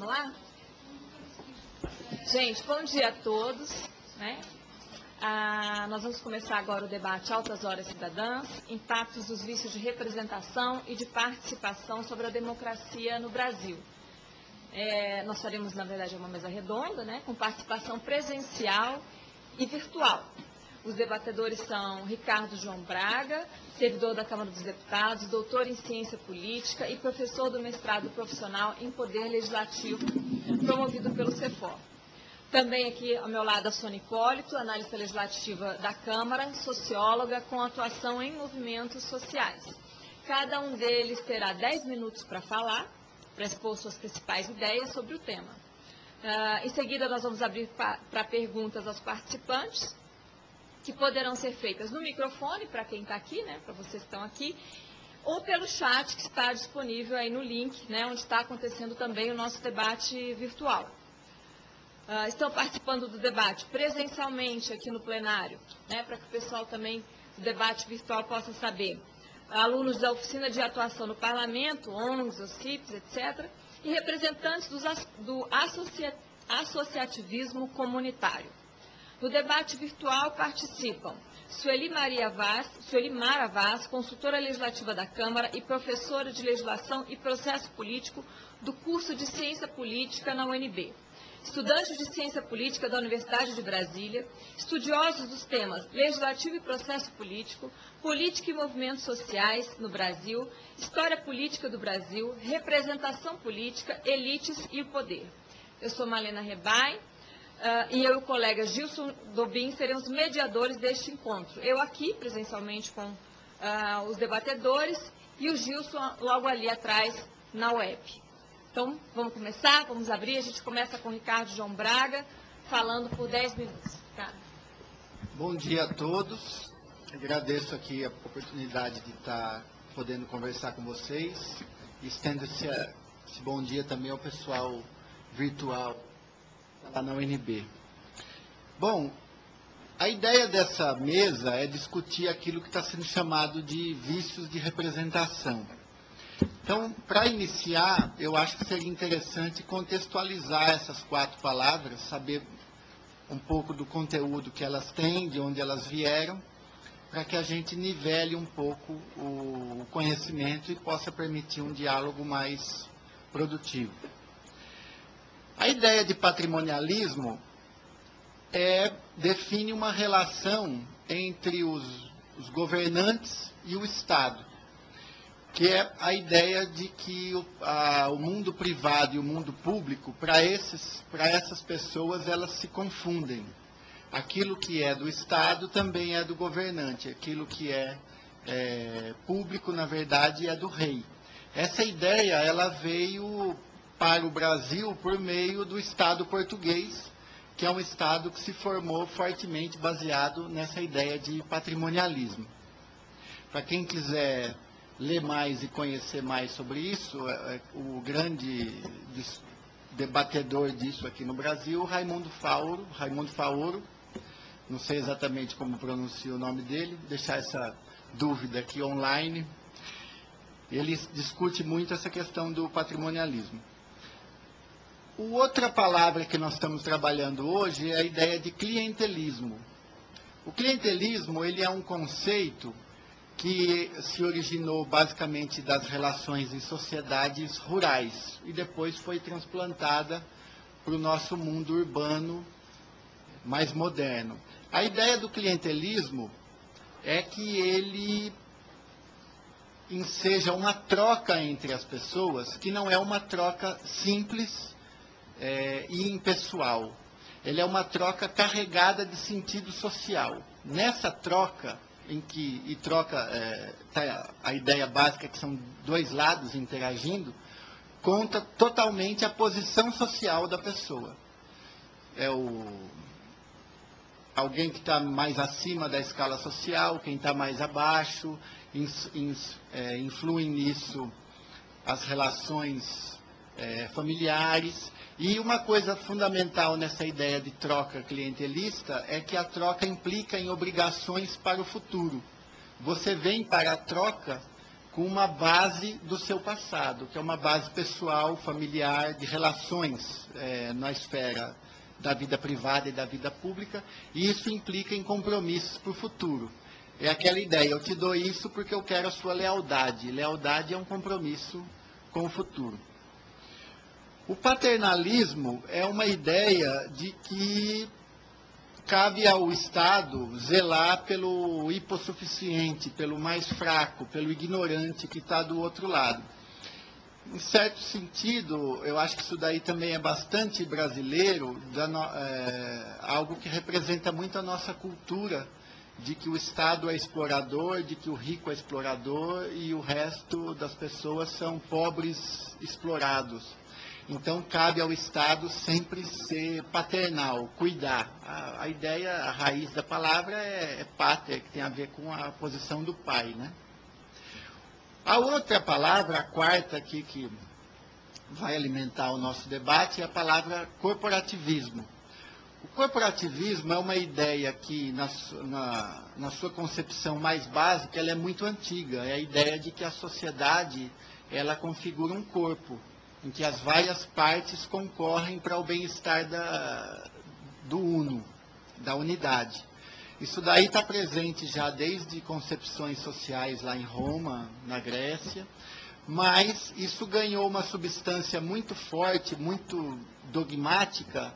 Vamos lá? Gente, bom dia a todos. Né? Ah, nós vamos começar agora o debate Altas Horas Cidadãs, impactos dos vícios de representação e de participação sobre a democracia no Brasil. É, nós faremos, na verdade, uma mesa redonda, né, com participação presencial e virtual. Os debatedores são Ricardo João Braga, servidor da Câmara dos Deputados, doutor em Ciência Política e professor do mestrado profissional em Poder Legislativo, promovido pelo CEFOR. Também aqui ao meu lado a Sônia Hipólito, analista legislativa da Câmara, socióloga com atuação em movimentos sociais. Cada um deles terá 10 minutos para falar, para expor suas principais ideias sobre o tema. Uh, em seguida, nós vamos abrir para perguntas aos participantes, que poderão ser feitas no microfone, para quem está aqui, né, para vocês que estão aqui, ou pelo chat que está disponível aí no link, né, onde está acontecendo também o nosso debate virtual. Uh, estão participando do debate presencialmente aqui no plenário, né, para que o pessoal também do debate virtual possa saber. Alunos da Oficina de Atuação no Parlamento, ONGs, OCIPs, etc., e representantes do associa, associativismo comunitário. No debate virtual participam Sueli Maria Vaz, Sueli Mara Vaz, consultora legislativa da Câmara e professora de Legislação e Processo Político do curso de Ciência Política na UNB estudantes de ciência política da Universidade de Brasília, estudiosos dos temas legislativo e processo político, política e movimentos sociais no Brasil, história política do Brasil, representação política, elites e o poder. Eu sou Malena Rebai uh, e eu e o colega Gilson Dobin seremos mediadores deste encontro. Eu aqui, presencialmente, com uh, os debatedores e o Gilson logo ali atrás na web. Então, vamos começar, vamos abrir. A gente começa com o Ricardo João Braga, falando por 10 minutos. Bom dia a todos. Agradeço aqui a oportunidade de estar podendo conversar com vocês. Estendo esse, esse bom dia também ao pessoal virtual lá na UNB. Bom, a ideia dessa mesa é discutir aquilo que está sendo chamado de vícios de representação. Então, para iniciar, eu acho que seria interessante contextualizar essas quatro palavras, saber um pouco do conteúdo que elas têm, de onde elas vieram, para que a gente nivele um pouco o conhecimento e possa permitir um diálogo mais produtivo. A ideia de patrimonialismo é, define uma relação entre os, os governantes e o Estado que é a ideia de que o, a, o mundo privado e o mundo público, para essas pessoas, elas se confundem. Aquilo que é do Estado também é do governante, aquilo que é, é público, na verdade, é do rei. Essa ideia ela veio para o Brasil por meio do Estado português, que é um Estado que se formou fortemente baseado nessa ideia de patrimonialismo. Para quem quiser ler mais e conhecer mais sobre isso, é, é, o grande debatedor disso aqui no Brasil, Raimundo Fauro, Raimundo Fauro, não sei exatamente como pronuncia o nome dele, deixar essa dúvida aqui online. Ele discute muito essa questão do patrimonialismo. Outra palavra que nós estamos trabalhando hoje é a ideia de clientelismo. O clientelismo ele é um conceito que se originou basicamente das relações em sociedades rurais e depois foi transplantada para o nosso mundo urbano mais moderno. A ideia do clientelismo é que ele seja uma troca entre as pessoas, que não é uma troca simples é, e impessoal. Ele é uma troca carregada de sentido social. Nessa troca, em que, e troca, é, tá a ideia básica que são dois lados interagindo, conta totalmente a posição social da pessoa. É o alguém que está mais acima da escala social, quem está mais abaixo, é, influem nisso as relações é, familiares. E uma coisa fundamental nessa ideia de troca clientelista é que a troca implica em obrigações para o futuro. Você vem para a troca com uma base do seu passado, que é uma base pessoal, familiar, de relações é, na esfera da vida privada e da vida pública, e isso implica em compromissos para o futuro. É aquela ideia, eu te dou isso porque eu quero a sua lealdade. Lealdade é um compromisso com o futuro. O paternalismo é uma ideia de que cabe ao Estado zelar pelo hipossuficiente, pelo mais fraco, pelo ignorante que está do outro lado. Em certo sentido, eu acho que isso daí também é bastante brasileiro, é, algo que representa muito a nossa cultura, de que o Estado é explorador, de que o rico é explorador e o resto das pessoas são pobres explorados. Então, cabe ao Estado sempre ser paternal, cuidar. A, a ideia, a raiz da palavra é, é pater, que tem a ver com a posição do pai. Né? A outra palavra, a quarta aqui, que vai alimentar o nosso debate, é a palavra corporativismo. O corporativismo é uma ideia que, na, na, na, sua concepção mais básica, ela é muito antiga. É a ideia de que a sociedade ela configura um corpo em que as várias partes concorrem para o bem-estar do uno, da unidade. Isso daí está presente já desde concepções sociais lá em Roma, na Grécia, mas isso ganhou uma substância muito forte, muito dogmática,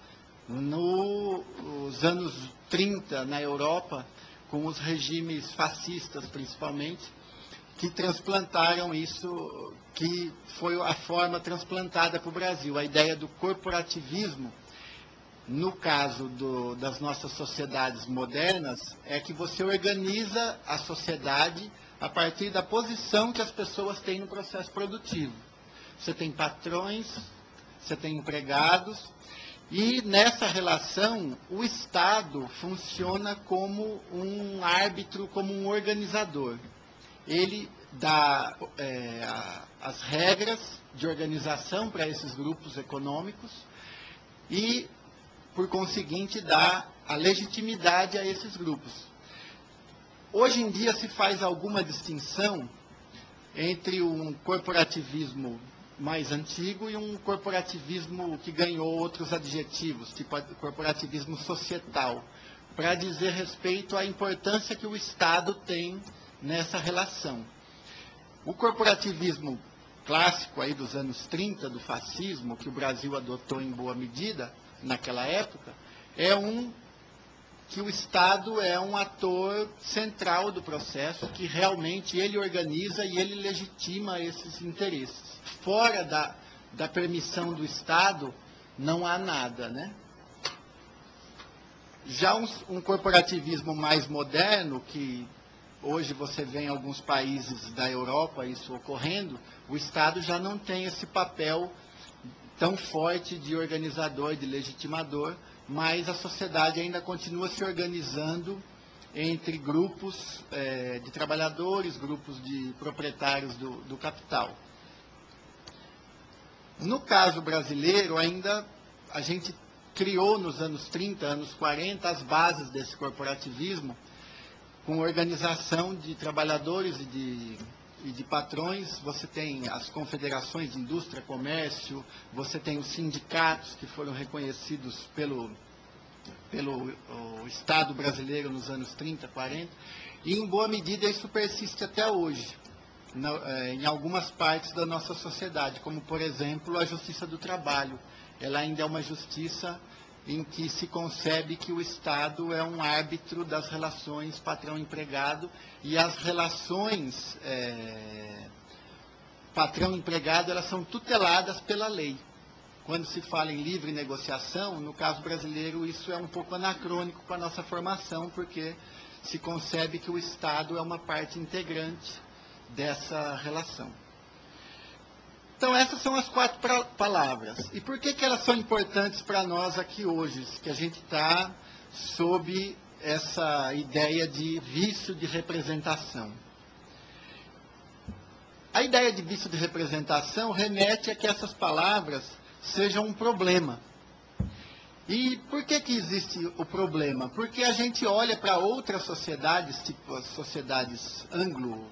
nos anos 30 na Europa, com os regimes fascistas principalmente, que transplantaram isso, que foi a forma transplantada para o Brasil. A ideia do corporativismo, no caso do, das nossas sociedades modernas, é que você organiza a sociedade a partir da posição que as pessoas têm no processo produtivo. Você tem patrões, você tem empregados, e nessa relação, o Estado funciona como um árbitro, como um organizador ele dá é, as regras de organização para esses grupos econômicos e, por conseguinte, dá a legitimidade a esses grupos. Hoje em dia se faz alguma distinção entre um corporativismo mais antigo e um corporativismo que ganhou outros adjetivos, tipo corporativismo societal, para dizer respeito à importância que o Estado tem nessa relação. O corporativismo clássico aí dos anos 30, do fascismo, que o Brasil adotou em boa medida naquela época, é um que o Estado é um ator central do processo, que realmente ele organiza e ele legitima esses interesses. Fora da, da permissão do Estado, não há nada, né? Já um, um corporativismo mais moderno, que hoje você vê em alguns países da Europa isso ocorrendo, o Estado já não tem esse papel tão forte de organizador, de legitimador, mas a sociedade ainda continua se organizando entre grupos é, de trabalhadores, grupos de proprietários do, do capital. No caso brasileiro, ainda a gente criou nos anos 30, anos 40, as bases desse corporativismo, com organização de trabalhadores e de, e de patrões, você tem as confederações de indústria, comércio, você tem os sindicatos que foram reconhecidos pelo, pelo Estado brasileiro nos anos 30, 40, e em boa medida isso persiste até hoje, na, é, em algumas partes da nossa sociedade, como por exemplo a justiça do trabalho. Ela ainda é uma justiça em que se concebe que o Estado é um árbitro das relações patrão-empregado e as relações é, patrão-empregado elas são tuteladas pela lei. Quando se fala em livre negociação, no caso brasileiro, isso é um pouco anacrônico para a nossa formação, porque se concebe que o Estado é uma parte integrante dessa relação. Então, essas são as quatro palavras. E por que, que elas são importantes para nós aqui hoje, que a gente está sob essa ideia de vício de representação? A ideia de vício de representação remete a que essas palavras sejam um problema. E por que, que existe o problema? Porque a gente olha para outras sociedades, tipo as sociedades anglo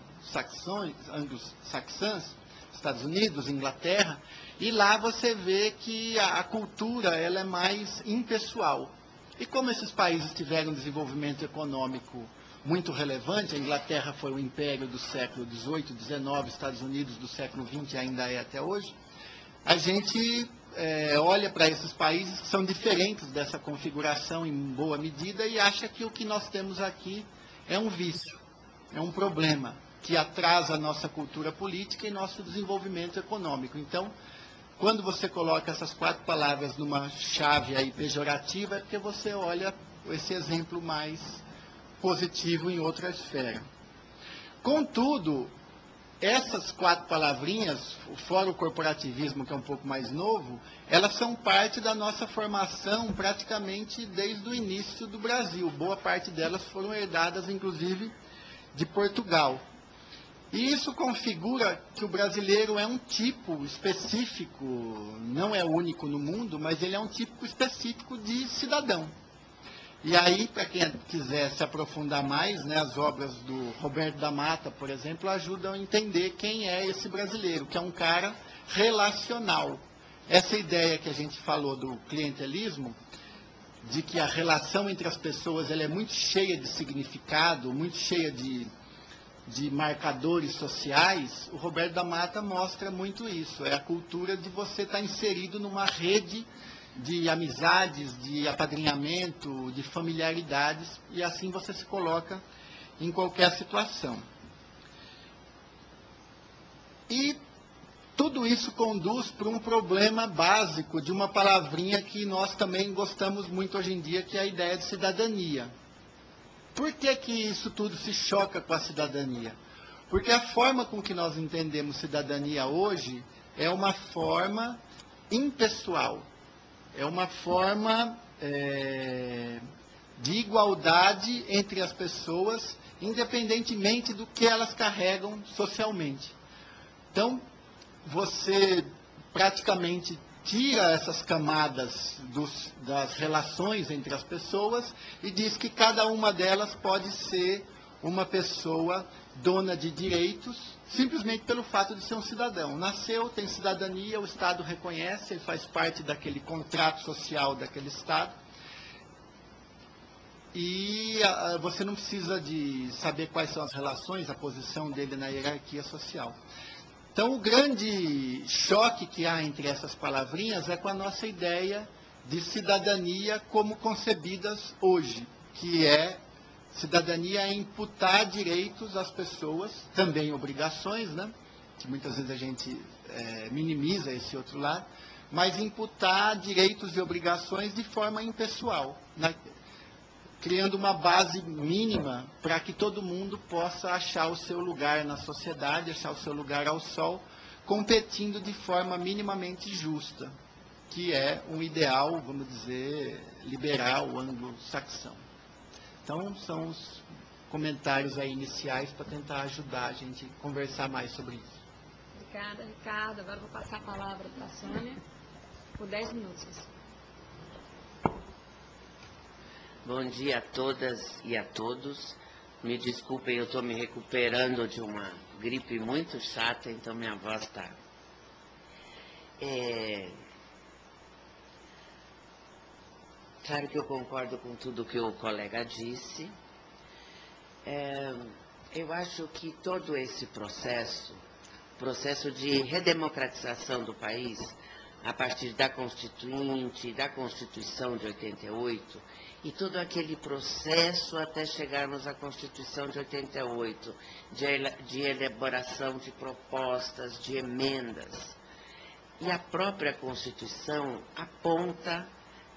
anglo-saxãs, Estados Unidos, Inglaterra, e lá você vê que a, a cultura ela é mais impessoal. E como esses países tiveram um desenvolvimento econômico muito relevante, a Inglaterra foi o império do século XVIII, XIX, Estados Unidos do século XX ainda é até hoje, a gente é, olha para esses países que são diferentes dessa configuração em boa medida e acha que o que nós temos aqui é um vício, é um problema que atrasa a nossa cultura política e nosso desenvolvimento econômico. Então, quando você coloca essas quatro palavras numa chave aí pejorativa, é porque você olha esse exemplo mais positivo em outra esfera. Contudo, essas quatro palavrinhas, fora o corporativismo, que é um pouco mais novo, elas são parte da nossa formação praticamente desde o início do Brasil. Boa parte delas foram herdadas, inclusive, de Portugal. E isso configura que o brasileiro é um tipo específico, não é único no mundo, mas ele é um tipo específico de cidadão. E aí, para quem quiser se aprofundar mais, né, as obras do Roberto da Mata, por exemplo, ajudam a entender quem é esse brasileiro, que é um cara relacional. Essa ideia que a gente falou do clientelismo, de que a relação entre as pessoas ela é muito cheia de significado, muito cheia de, de marcadores sociais, o Roberto da Mata mostra muito isso. É a cultura de você estar inserido numa rede de amizades, de apadrinhamento, de familiaridades, e assim você se coloca em qualquer situação. E tudo isso conduz para um problema básico de uma palavrinha que nós também gostamos muito hoje em dia, que é a ideia de cidadania. Por que, que isso tudo se choca com a cidadania? Porque a forma com que nós entendemos cidadania hoje é uma forma impessoal é uma forma é, de igualdade entre as pessoas, independentemente do que elas carregam socialmente. Então, você praticamente tira essas camadas dos, das relações entre as pessoas e diz que cada uma delas pode ser uma pessoa dona de direitos, simplesmente pelo fato de ser um cidadão. Nasceu, tem cidadania, o Estado reconhece, ele faz parte daquele contrato social daquele Estado. E a, você não precisa de saber quais são as relações, a posição dele na hierarquia social. Então, o grande choque que há entre essas palavrinhas é com a nossa ideia de cidadania como concebidas hoje, que é Cidadania é imputar direitos às pessoas, também obrigações, né? Que muitas vezes a gente é, minimiza esse outro lado, mas imputar direitos e obrigações de forma impessoal, né? Criando uma base mínima para que todo mundo possa achar o seu lugar na sociedade, achar o seu lugar ao sol, competindo de forma minimamente justa, que é um ideal, vamos dizer, liberal, anglo-saxão. Então, são os comentários aí iniciais para tentar ajudar a gente a conversar mais sobre isso. Obrigada, Ricardo. Agora vou passar a palavra para a Sônia por 10 minutos. Bom dia a todas e a todos. Me desculpem, eu estou me recuperando de uma gripe muito chata, então minha voz está. É, Claro que eu concordo com tudo que o colega disse. É, eu acho que todo esse processo, processo de redemocratização do país, a partir da Constituinte, da Constituição de 88, e todo aquele processo até chegarmos à Constituição de 88, de, elaboração de propostas, de emendas. E a própria Constituição aponta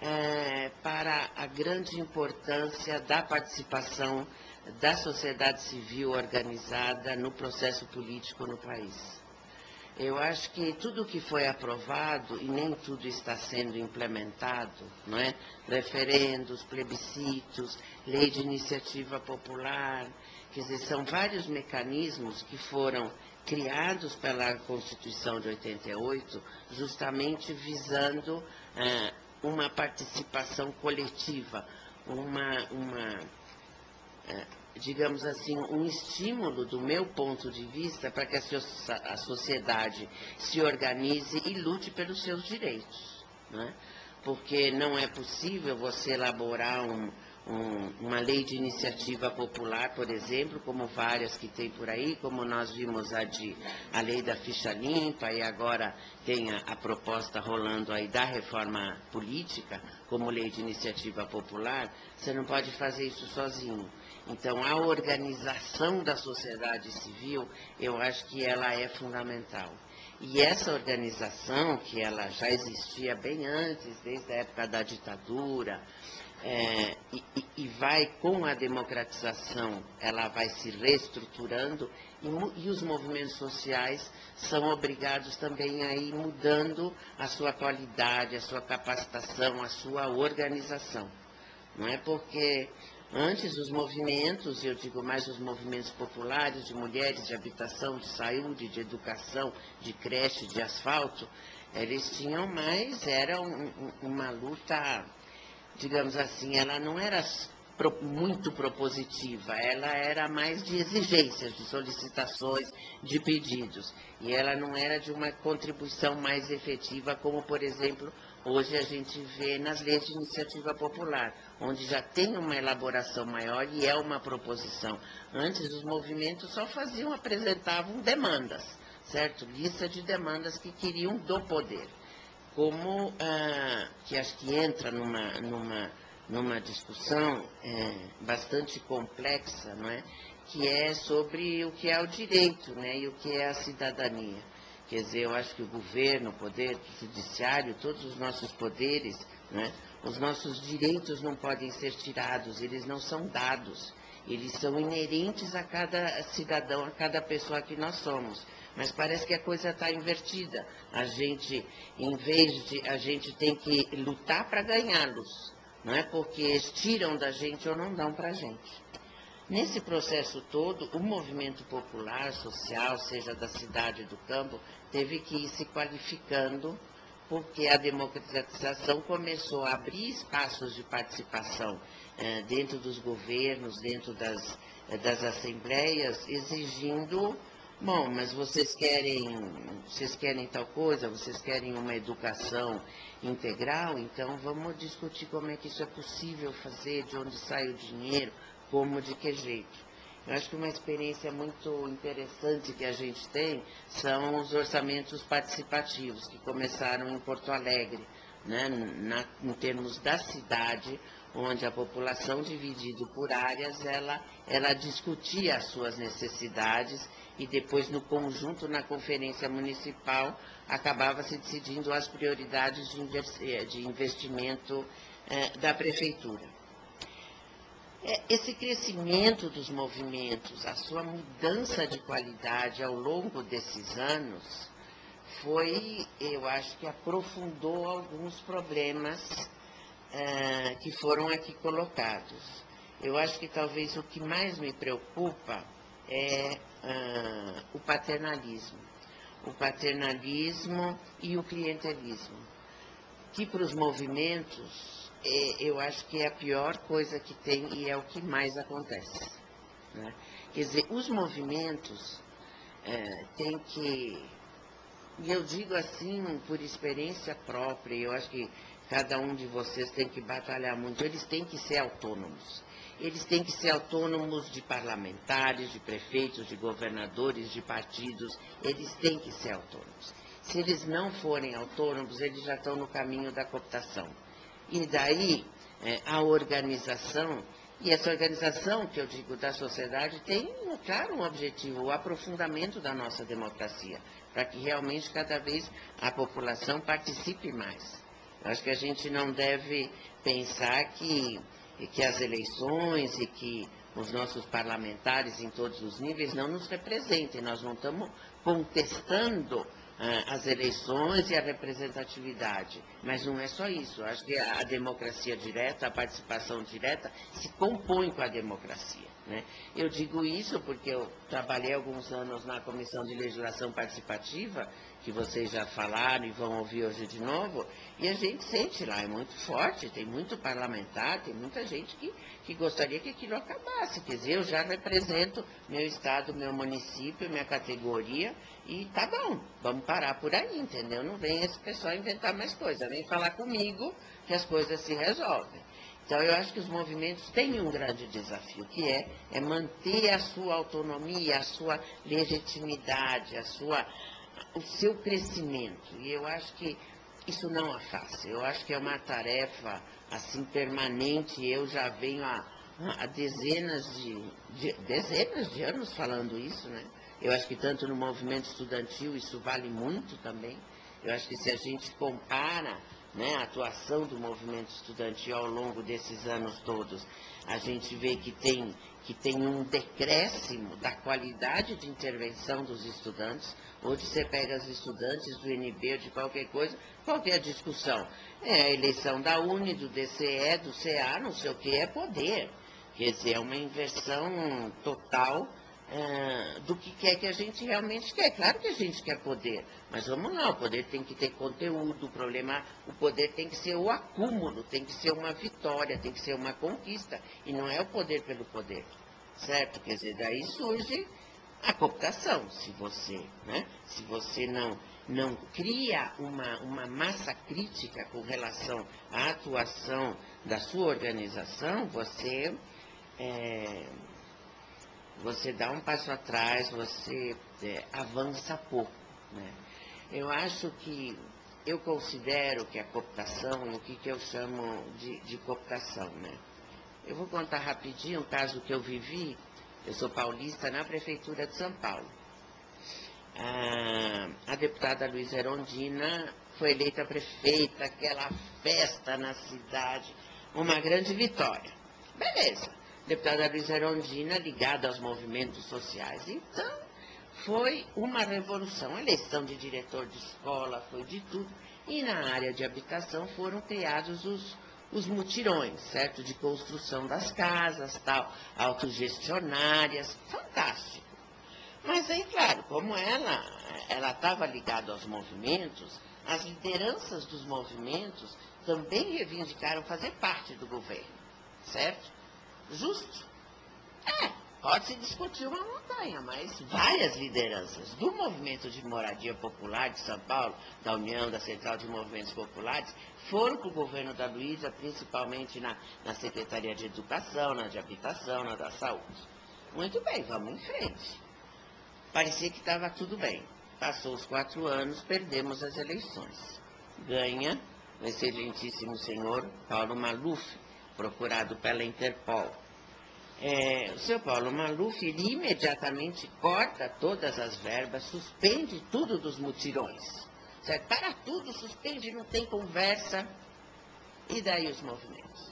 é, para a grande importância da participação da sociedade civil organizada no processo político no país. Eu acho que tudo que foi aprovado, e nem tudo está sendo implementado, não é? referendos, plebiscitos, lei de iniciativa popular, quer dizer, são vários mecanismos que foram criados pela Constituição de 88, justamente visando é, uma participação coletiva, uma, uma é, digamos assim, um estímulo do meu ponto de vista para que a, so a sociedade se organize e lute pelos seus direitos. Né? Porque não é possível você elaborar um, um, uma lei de iniciativa popular, por exemplo, como várias que tem por aí, como nós vimos a, de, a lei da ficha limpa e agora tem a, a proposta rolando aí da reforma política, como lei de iniciativa popular, você não pode fazer isso sozinho. Então, a organização da sociedade civil, eu acho que ela é fundamental. E essa organização, que ela já existia bem antes, desde a época da ditadura, é, e, e, vai com a democratização, ela vai se reestruturando e, e, os movimentos sociais são obrigados também a ir mudando a sua qualidade, a sua capacitação, a sua organização. Não é porque antes os movimentos, eu digo mais os movimentos populares de mulheres, de habitação, de saúde, de educação, de creche, de asfalto, eles tinham mais, era um, uma luta digamos assim, ela não era muito propositiva, ela era mais de exigências, de solicitações, de pedidos. E ela não era de uma contribuição mais efetiva, como, por exemplo, hoje a gente vê nas leis de iniciativa popular, onde já tem uma elaboração maior e é uma proposição. Antes, os movimentos só faziam, apresentavam demandas, certo? Lista de demandas que queriam do poder como ah, que acho que entra numa, numa, numa discussão é, bastante complexa, não é? que é sobre o que é o direito né? e o que é a cidadania. Quer dizer, eu acho que o governo, o poder judiciário, todos os nossos poderes, né? Os nossos direitos não podem ser tirados, eles não são dados, eles são inerentes a cada cidadão, a cada pessoa que nós somos. Mas parece que a coisa está invertida. A gente, em vez de, a gente tem que lutar para ganhá-los, não é? Porque eles tiram da gente ou não dão para a gente. Nesse processo todo, o movimento popular, social, seja da cidade do campo, teve que ir se qualificando, porque a democratização começou a abrir espaços de participação eh, dentro dos governos, dentro das, eh, das assembleias, exigindo Bom, mas vocês querem, vocês querem tal coisa, vocês querem uma educação integral, então vamos discutir como é que isso é possível fazer, de onde sai o dinheiro, como, de que jeito. Eu acho que uma experiência muito interessante que a gente tem são os orçamentos participativos, que começaram em Porto Alegre, né, na, em termos da cidade, onde a população dividida por áreas, ela, ela discutia as suas necessidades e depois no conjunto na conferência municipal acabava se decidindo as prioridades de investimento eh, da prefeitura. É, esse crescimento dos movimentos, a sua mudança de qualidade ao longo desses anos, foi, eu acho que aprofundou alguns problemas eh, que foram aqui colocados. Eu acho que talvez o que mais me preocupa é ah, o paternalismo. O paternalismo e o clientelismo. Que para os movimentos, é, eu acho que é a pior coisa que tem e é o que mais acontece. Né? Quer dizer, os movimentos é, têm que, e eu digo assim por experiência própria, eu acho que cada um de vocês tem que batalhar muito, eles têm que ser autônomos eles têm que ser autônomos de parlamentares, de prefeitos, de governadores, de partidos, eles têm que ser autônomos. Se eles não forem autônomos, eles já estão no caminho da cooptação. E daí, é, a organização, e essa organização, que eu digo, da sociedade, tem, claro, um objetivo, o aprofundamento da nossa democracia, para que realmente cada vez a população participe mais. Acho que a gente não deve pensar que que as eleições e que os nossos parlamentares em todos os níveis não nos representem. Nós não estamos contestando as eleições e a representatividade. Mas não é só isso. Eu acho que a, a democracia direta, a participação direta, se compõe com a democracia. Né? Eu digo isso porque eu trabalhei alguns anos na Comissão de Legislação Participativa, que vocês já falaram e vão ouvir hoje de novo, e a gente sente lá, é muito forte, tem muito parlamentar, tem muita gente que, que gostaria que aquilo acabasse. Quer dizer, eu já represento meu estado, meu município, minha categoria, e tá bom, vamos parar por aí, entendeu? Não vem esse pessoal inventar mais coisa, vem falar comigo que as coisas se resolvem. Então, eu acho que os movimentos têm um grande desafio, que é, é manter a sua autonomia, a sua legitimidade, a sua, o seu crescimento. E eu acho que isso não é fácil. Eu acho que é uma tarefa assim permanente. Eu já venho há, há dezenas de, de, dezenas de anos falando isso, né? Eu acho que tanto no movimento estudantil isso vale muito também. Eu acho que se a gente compara né, a atuação do movimento estudantil ao longo desses anos todos, a gente vê que tem, que tem um decréscimo da qualidade de intervenção dos estudantes. Hoje você pega os estudantes do NB ou de qualquer coisa, qual que é discussão? É a eleição da UNE, do DCE, do CA, não sei o que, é poder. Quer dizer, é uma inversão total é, do que quer que a gente realmente quer. Claro que a gente quer poder, mas vamos lá, o poder tem que ter conteúdo, o problema, o poder tem que ser o acúmulo, tem que ser uma vitória, tem que ser uma conquista, e não é o poder pelo poder, certo? Quer dizer, daí surge a cooptação, se você, né? Se você não, não cria uma, uma massa crítica com relação à atuação da sua organização, você é, você dá um passo atrás, você é, avança pouco. Né? Eu acho que, eu considero que a cooptação, o que, que eu chamo de, de cooptação, né? Eu vou contar rapidinho um caso que eu vivi, eu sou paulista na Prefeitura de São Paulo. A, deputada Luísa Erondina foi eleita prefeita, aquela festa na cidade, uma grande vitória. Beleza deputada Luiz Erondina, ligada aos movimentos sociais. Então, foi uma revolução. Eleição de diretor de escola, foi de tudo. E na área de habitação foram criados os, os mutirões, certo? De construção das casas, tal, autogestionárias. Fantástico. Mas aí, claro, como ela ela estava ligada aos movimentos, as lideranças dos movimentos também reivindicaram fazer parte do governo, certo? Justo? É, pode-se discutir uma montanha, mas várias lideranças do movimento de moradia popular de São Paulo, da União, da Central de Movimentos Populares, foram para o governo da Luísa, principalmente na, na Secretaria de Educação, na de Habitação, na da Saúde. Muito bem, vamos em frente. Parecia que estava tudo bem. Passou os quatro anos, perdemos as eleições. Ganha o excelentíssimo senhor Paulo Maluf, procurado pela Interpol. É, o seu Paulo Maluf imediatamente corta todas as verbas, suspende tudo dos mutirões. Certo? Para tudo, suspende, não tem conversa. E daí os movimentos.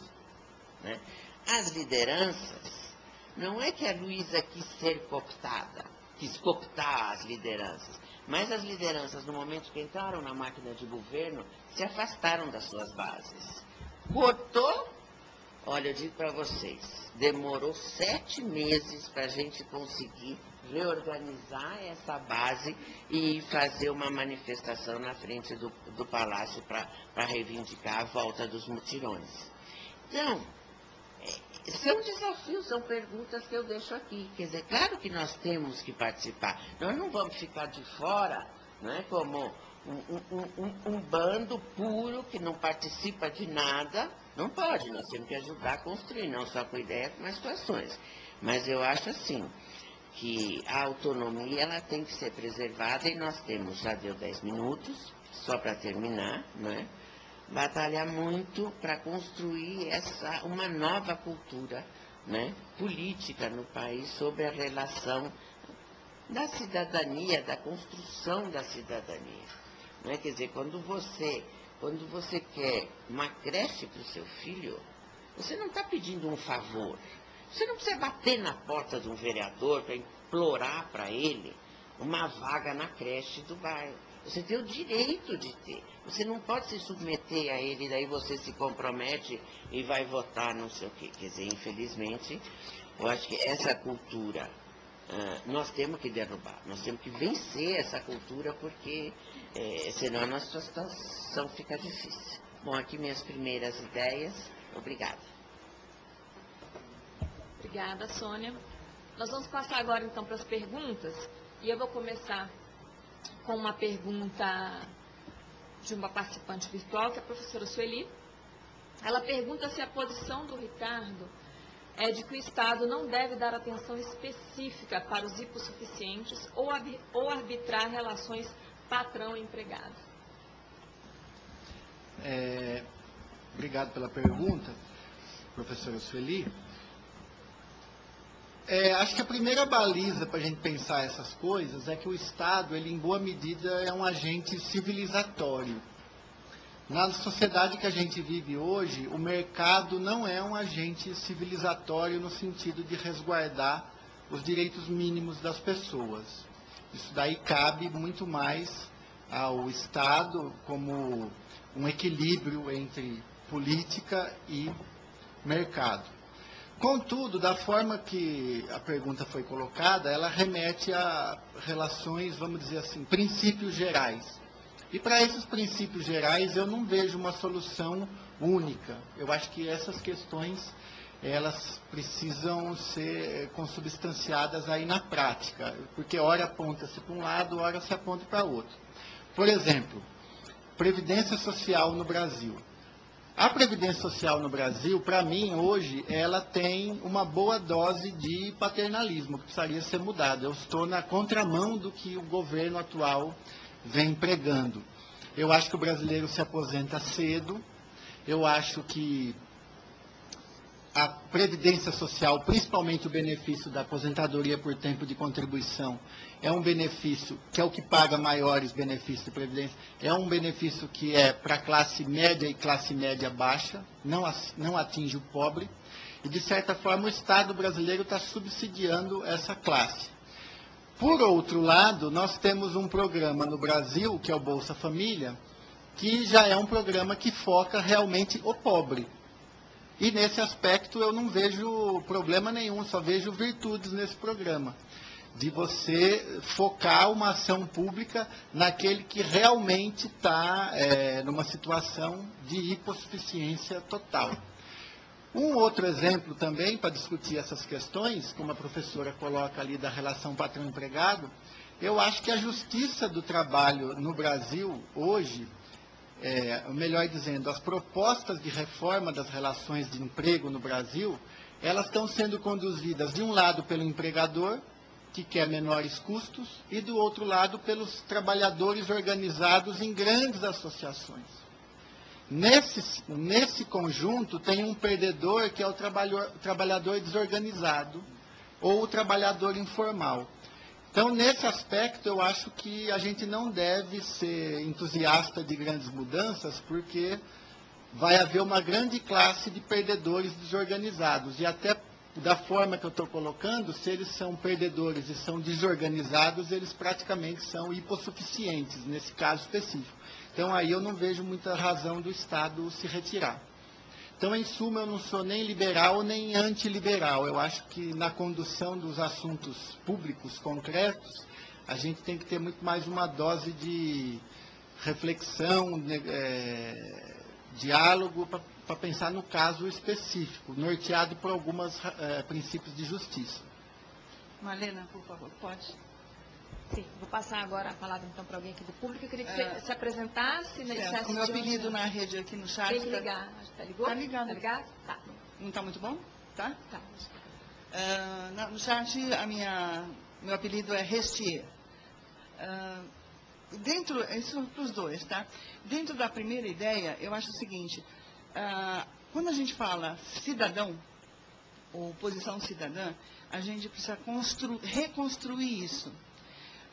Né? As lideranças, não é que a Luísa quis ser cooptada, quis cooptar as lideranças, mas as lideranças, no momento que entraram na máquina de governo, se afastaram das suas bases. Cortou Olha, eu digo para vocês, demorou sete meses para a gente conseguir reorganizar essa base e fazer uma manifestação na frente do, do palácio para reivindicar a volta dos mutirões. Então, é, são desafios, são perguntas que eu deixo aqui. Quer dizer, claro que nós temos que participar. Nós não vamos ficar de fora, né, como um, um, um, um bando puro que não participa de nada não pode, nós temos que ajudar a construir, não só com ideia, com as situações. Mas eu acho assim, que a autonomia ela tem que ser preservada e nós temos, já deu 10 minutos, só para terminar, né? batalhar muito para construir essa, uma nova cultura né? política no país sobre a relação da cidadania, da construção da cidadania. Né? Quer dizer, quando você quando você quer uma creche para o seu filho, você não está pedindo um favor. Você não precisa bater na porta de um vereador para implorar para ele uma vaga na creche do bairro. Você tem o direito de ter. Você não pode se submeter a ele, daí você se compromete e vai votar não sei o quê. Quer dizer, infelizmente, eu acho que essa cultura ah, nós temos que derrubar, nós temos que vencer essa cultura, porque eh, senão a nossa situação fica difícil. Bom, aqui minhas primeiras ideias. Obrigada. Obrigada, Sônia. Nós vamos passar agora então para as perguntas e eu vou começar com uma pergunta de uma participante virtual, que é a professora Sueli. Ela pergunta se a posição do Ricardo é de que o Estado não deve dar atenção específica para os hipossuficientes ou, ou arbitrar relações patrão-empregado. É, obrigado pela pergunta, professora Sueli. É, acho que a primeira baliza para a gente pensar essas coisas é que o Estado, ele em boa medida é um agente civilizatório. Na sociedade que a gente vive hoje, o mercado não é um agente civilizatório no sentido de resguardar os direitos mínimos das pessoas. Isso daí cabe muito mais ao Estado como um equilíbrio entre política e mercado. Contudo, da forma que a pergunta foi colocada, ela remete a relações, vamos dizer assim, princípios gerais. E para esses princípios gerais eu não vejo uma solução única. Eu acho que essas questões elas precisam ser consubstanciadas aí na prática, porque ora aponta-se para um lado, ora se aponta para outro. Por exemplo, previdência social no Brasil. A Previdência Social no Brasil, para mim, hoje, ela tem uma boa dose de paternalismo, que precisaria ser mudada. Eu estou na contramão do que o governo atual vem pregando. Eu acho que o brasileiro se aposenta cedo, eu acho que a Previdência Social, principalmente o benefício da aposentadoria por tempo de contribuição, é um benefício que é o que paga maiores benefícios de Previdência, é um benefício que é para classe média e classe média baixa, não, não atinge o pobre, e de certa forma o Estado brasileiro está subsidiando essa classe. Por outro lado, nós temos um programa no Brasil, que é o Bolsa Família, que já é um programa que foca realmente o pobre. E nesse aspecto eu não vejo problema nenhum, só vejo virtudes nesse programa. De você focar uma ação pública naquele que realmente está é, numa situação de hipossuficiência total. Um outro exemplo também para discutir essas questões, como a professora coloca ali da relação patrão-empregado, eu acho que a justiça do trabalho no Brasil hoje é, melhor dizendo, as propostas de reforma das relações de emprego no Brasil, elas estão sendo conduzidas, de um lado, pelo empregador, que quer menores custos, e do outro lado, pelos trabalhadores organizados em grandes associações. Nesse, nesse conjunto, tem um perdedor, que é o trabalhador, trabalhador desorganizado, ou o trabalhador informal. Então, nesse aspecto, eu acho que a gente não deve ser entusiasta de grandes mudanças, porque vai haver uma grande classe de perdedores desorganizados. E até da forma que eu estou colocando, se eles são perdedores e são desorganizados, eles praticamente são hipossuficientes, nesse caso específico. Então, aí eu não vejo muita razão do Estado se retirar. Então, em suma, eu não sou nem liberal nem antiliberal. Eu acho que na condução dos assuntos públicos concretos, a gente tem que ter muito mais uma dose de reflexão, né, é, diálogo, para pensar no caso específico, norteado por alguns é, princípios de justiça. Marlena, por favor, pode. Sim, vou passar agora a palavra então para alguém aqui do público. Eu queria que você é, se apresentasse, né? Certo, o meu apelido na rede aqui no chat. Tem que ligar. Tá ligou? Tá ligado. Tá ligado? Tá. Não está muito bom? Tá? Tá. Uh, no chat, a minha, meu apelido é Restier. Uh, dentro, isso para os dois, tá? Dentro da primeira ideia, eu acho o seguinte, uh, quando a gente fala cidadão, ou posição cidadã, a gente precisa reconstruir isso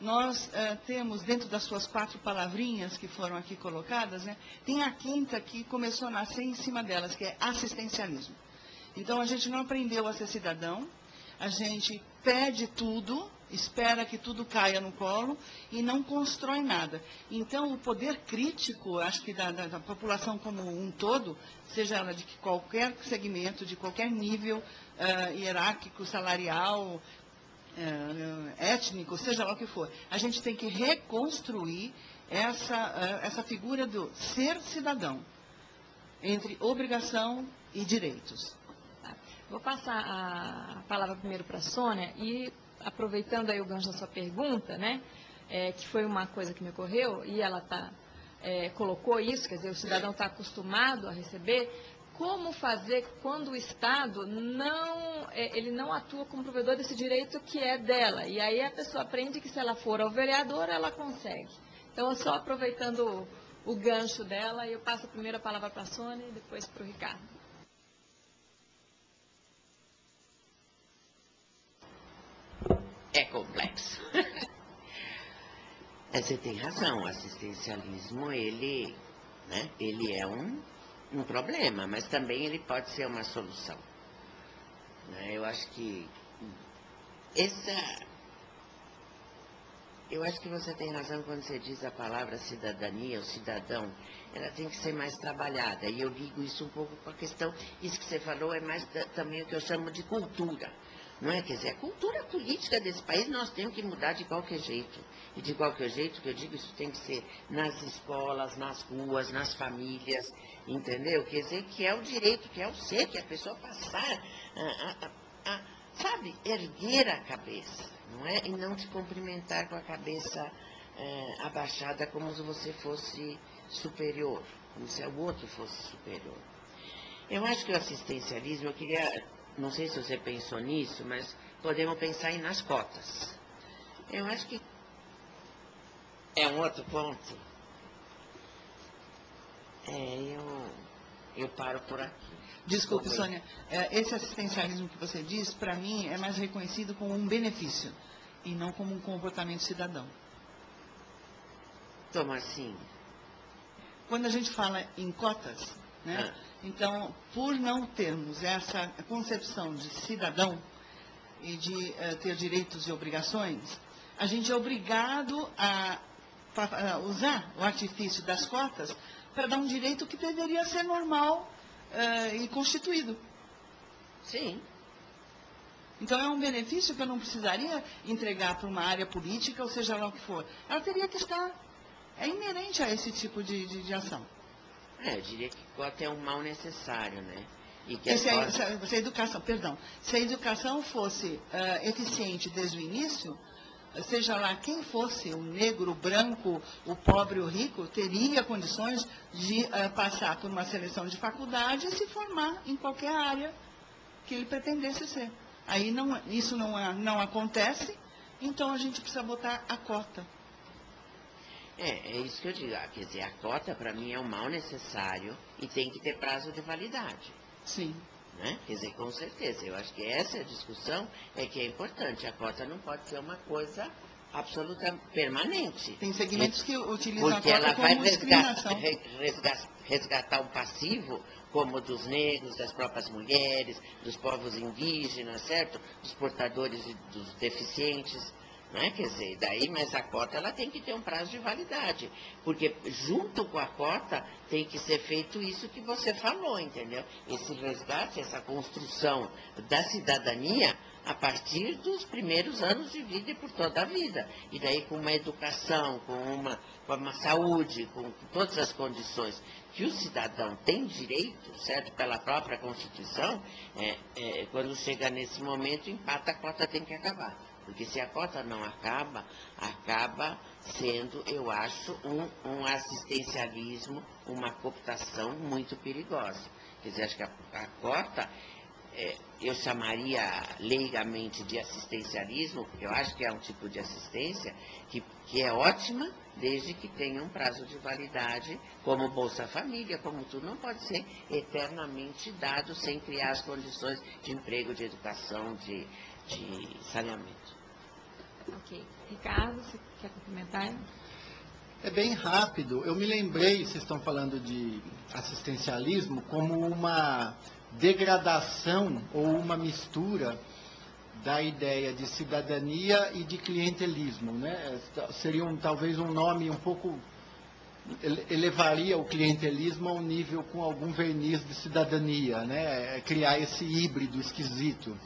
nós uh, temos, dentro das suas quatro palavrinhas que foram aqui colocadas, né, tem a quinta que começou a nascer em cima delas, que é assistencialismo. Então, a gente não aprendeu a ser cidadão, a gente pede tudo, espera que tudo caia no colo e não constrói nada. Então, o poder crítico, acho que da, da, da população como um todo, seja ela de qualquer segmento, de qualquer nível uh, hierárquico, salarial, é, étnico, seja lá o que for. A gente tem que reconstruir essa, é, essa figura do ser cidadão, entre obrigação e direitos. Tá. Vou passar a palavra primeiro para a Sônia e, aproveitando aí o gancho da sua pergunta, né, é, que foi uma coisa que me ocorreu, e ela tá, é, colocou isso, quer dizer, o cidadão está acostumado a receber, como fazer quando o Estado não, é, ele não atua como provedor desse direito que é dela. E aí a pessoa aprende que se ela for ao vereador, ela consegue. Então, só aproveitando o, gancho dela, eu passo a primeira palavra para a Sônia e depois para o Ricardo. É complexo. Você tem razão, o assistencialismo, ele, né, ele é um um problema, mas também ele pode ser uma solução. Né? Eu acho que essa. Eu acho que você tem razão quando você diz a palavra cidadania, o cidadão, ela tem que ser mais trabalhada. E eu ligo isso um pouco com a questão, isso que você falou é mais também o que eu chamo de cultura. Não é? Quer dizer, a cultura política desse país nós temos que mudar de qualquer jeito. E de qualquer jeito, que eu digo, isso tem que ser nas escolas, nas ruas, nas famílias, entendeu? Quer dizer, que é o direito, que é o ser, que a pessoa passar a, a, a sabe, erguer a cabeça, não é? E não te cumprimentar com a cabeça é, abaixada como se você fosse superior, como se o outro fosse superior. Eu acho que o assistencialismo, eu queria não sei se você pensou nisso, mas podemos pensar nas cotas. Eu acho que é um outro ponto. É, eu, eu paro por aqui. Desculpe, Sônia. É, esse assistencialismo que você diz, para mim, é mais reconhecido como um benefício e não como um comportamento cidadão. Como assim? Quando a gente fala em cotas, né? Ah. Então, por não termos essa concepção de cidadão e de uh, ter direitos e obrigações, a gente é obrigado a, a usar o artifício das cotas para dar um direito que deveria ser normal uh, e constituído. Sim. Então é um benefício que eu não precisaria entregar para uma área política, ou seja lá o que for. Ela teria que estar. É inerente a esse tipo de, de, de ação. É, eu diria que cota é um mal necessário, né? E que se, a, se, a, educação, perdão, se a educação fosse uh, eficiente desde o início, seja lá quem fosse, o negro, o branco, o pobre, o rico, teria condições de uh, passar por uma seleção de faculdade e se formar em qualquer área que ele pretendesse ser. Aí não, isso não, não acontece, então a gente precisa botar a cota. É, é isso que eu digo. Ah, quer dizer, a cota para mim é um mal necessário e tem que ter prazo de validade. Sim. Né? Quer dizer, com certeza. Eu acho que essa é discussão é que é importante. A cota não pode ser uma coisa absoluta permanente. Tem segmentos que utilizam a cota como vai discriminação. Resgatar, resgatar um passivo como dos negros, das próprias mulheres, dos povos indígenas, certo? Dos portadores e dos deficientes. Né? Quer dizer, daí, mas a cota ela tem que ter um prazo de validade, porque junto com a cota tem que ser feito isso que você falou, entendeu? Esse resgate, essa construção da cidadania a partir dos primeiros anos de vida e por toda a vida. E daí com uma educação, com uma, com uma saúde, com todas as condições que o cidadão tem direito, certo, pela própria Constituição, é, é, quando chega nesse momento, empata, a cota tem que acabar. Porque se a cota não acaba, acaba sendo, eu acho, um, um assistencialismo, uma cooptação muito perigosa. Quer dizer, acho que a, a cota, é, eu chamaria leigamente de assistencialismo, porque eu acho que é um tipo de assistência que, que é ótima, desde que tenha um prazo de validade, como Bolsa Família, como tudo, não pode ser eternamente dado sem criar as condições de emprego, de educação, de, de saneamento. Ok. Ricardo, você quer complementar? É bem rápido. Eu me lembrei, vocês estão falando de assistencialismo, como uma degradação ou uma mistura da ideia de cidadania e de clientelismo. Né? Seria um, talvez um nome um pouco. elevaria o clientelismo a um nível com algum verniz de cidadania, né? criar esse híbrido esquisito.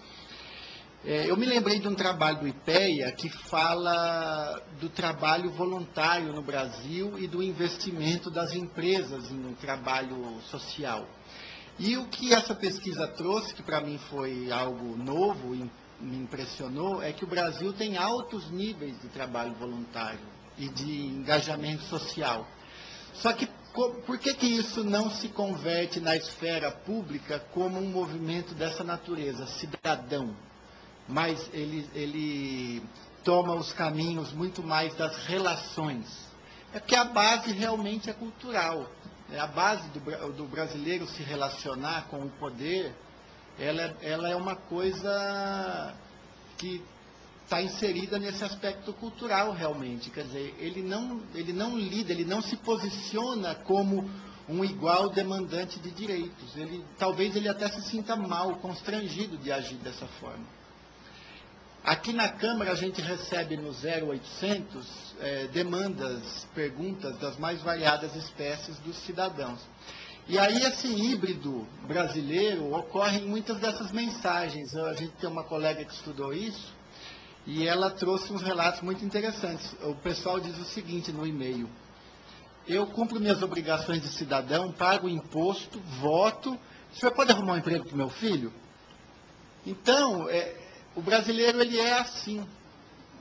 É, eu me lembrei de um trabalho do IPEA que fala do trabalho voluntário no Brasil e do investimento das empresas no trabalho social. E o que essa pesquisa trouxe, que para mim foi algo novo e me impressionou, é que o Brasil tem altos níveis de trabalho voluntário e de engajamento social. Só que por que, que isso não se converte na esfera pública como um movimento dessa natureza, cidadão? Mas ele, ele toma os caminhos muito mais das relações. É porque a base realmente é cultural. É a base do, do brasileiro se relacionar com o poder, ela, ela é uma coisa que está inserida nesse aspecto cultural realmente. Quer dizer, ele não, ele não lida, ele não se posiciona como um igual demandante de direitos. Ele, talvez ele até se sinta mal, constrangido de agir dessa forma. Aqui na Câmara a gente recebe no 0800 é, demandas, perguntas das mais variadas espécies dos cidadãos. E aí esse híbrido brasileiro ocorre em muitas dessas mensagens. A gente tem uma colega que estudou isso, e ela trouxe uns relatos muito interessantes. O pessoal diz o seguinte no e-mail: Eu cumpro minhas obrigações de cidadão, pago imposto, voto. O senhor pode arrumar um emprego para o meu filho? Então, é, o brasileiro ele é assim.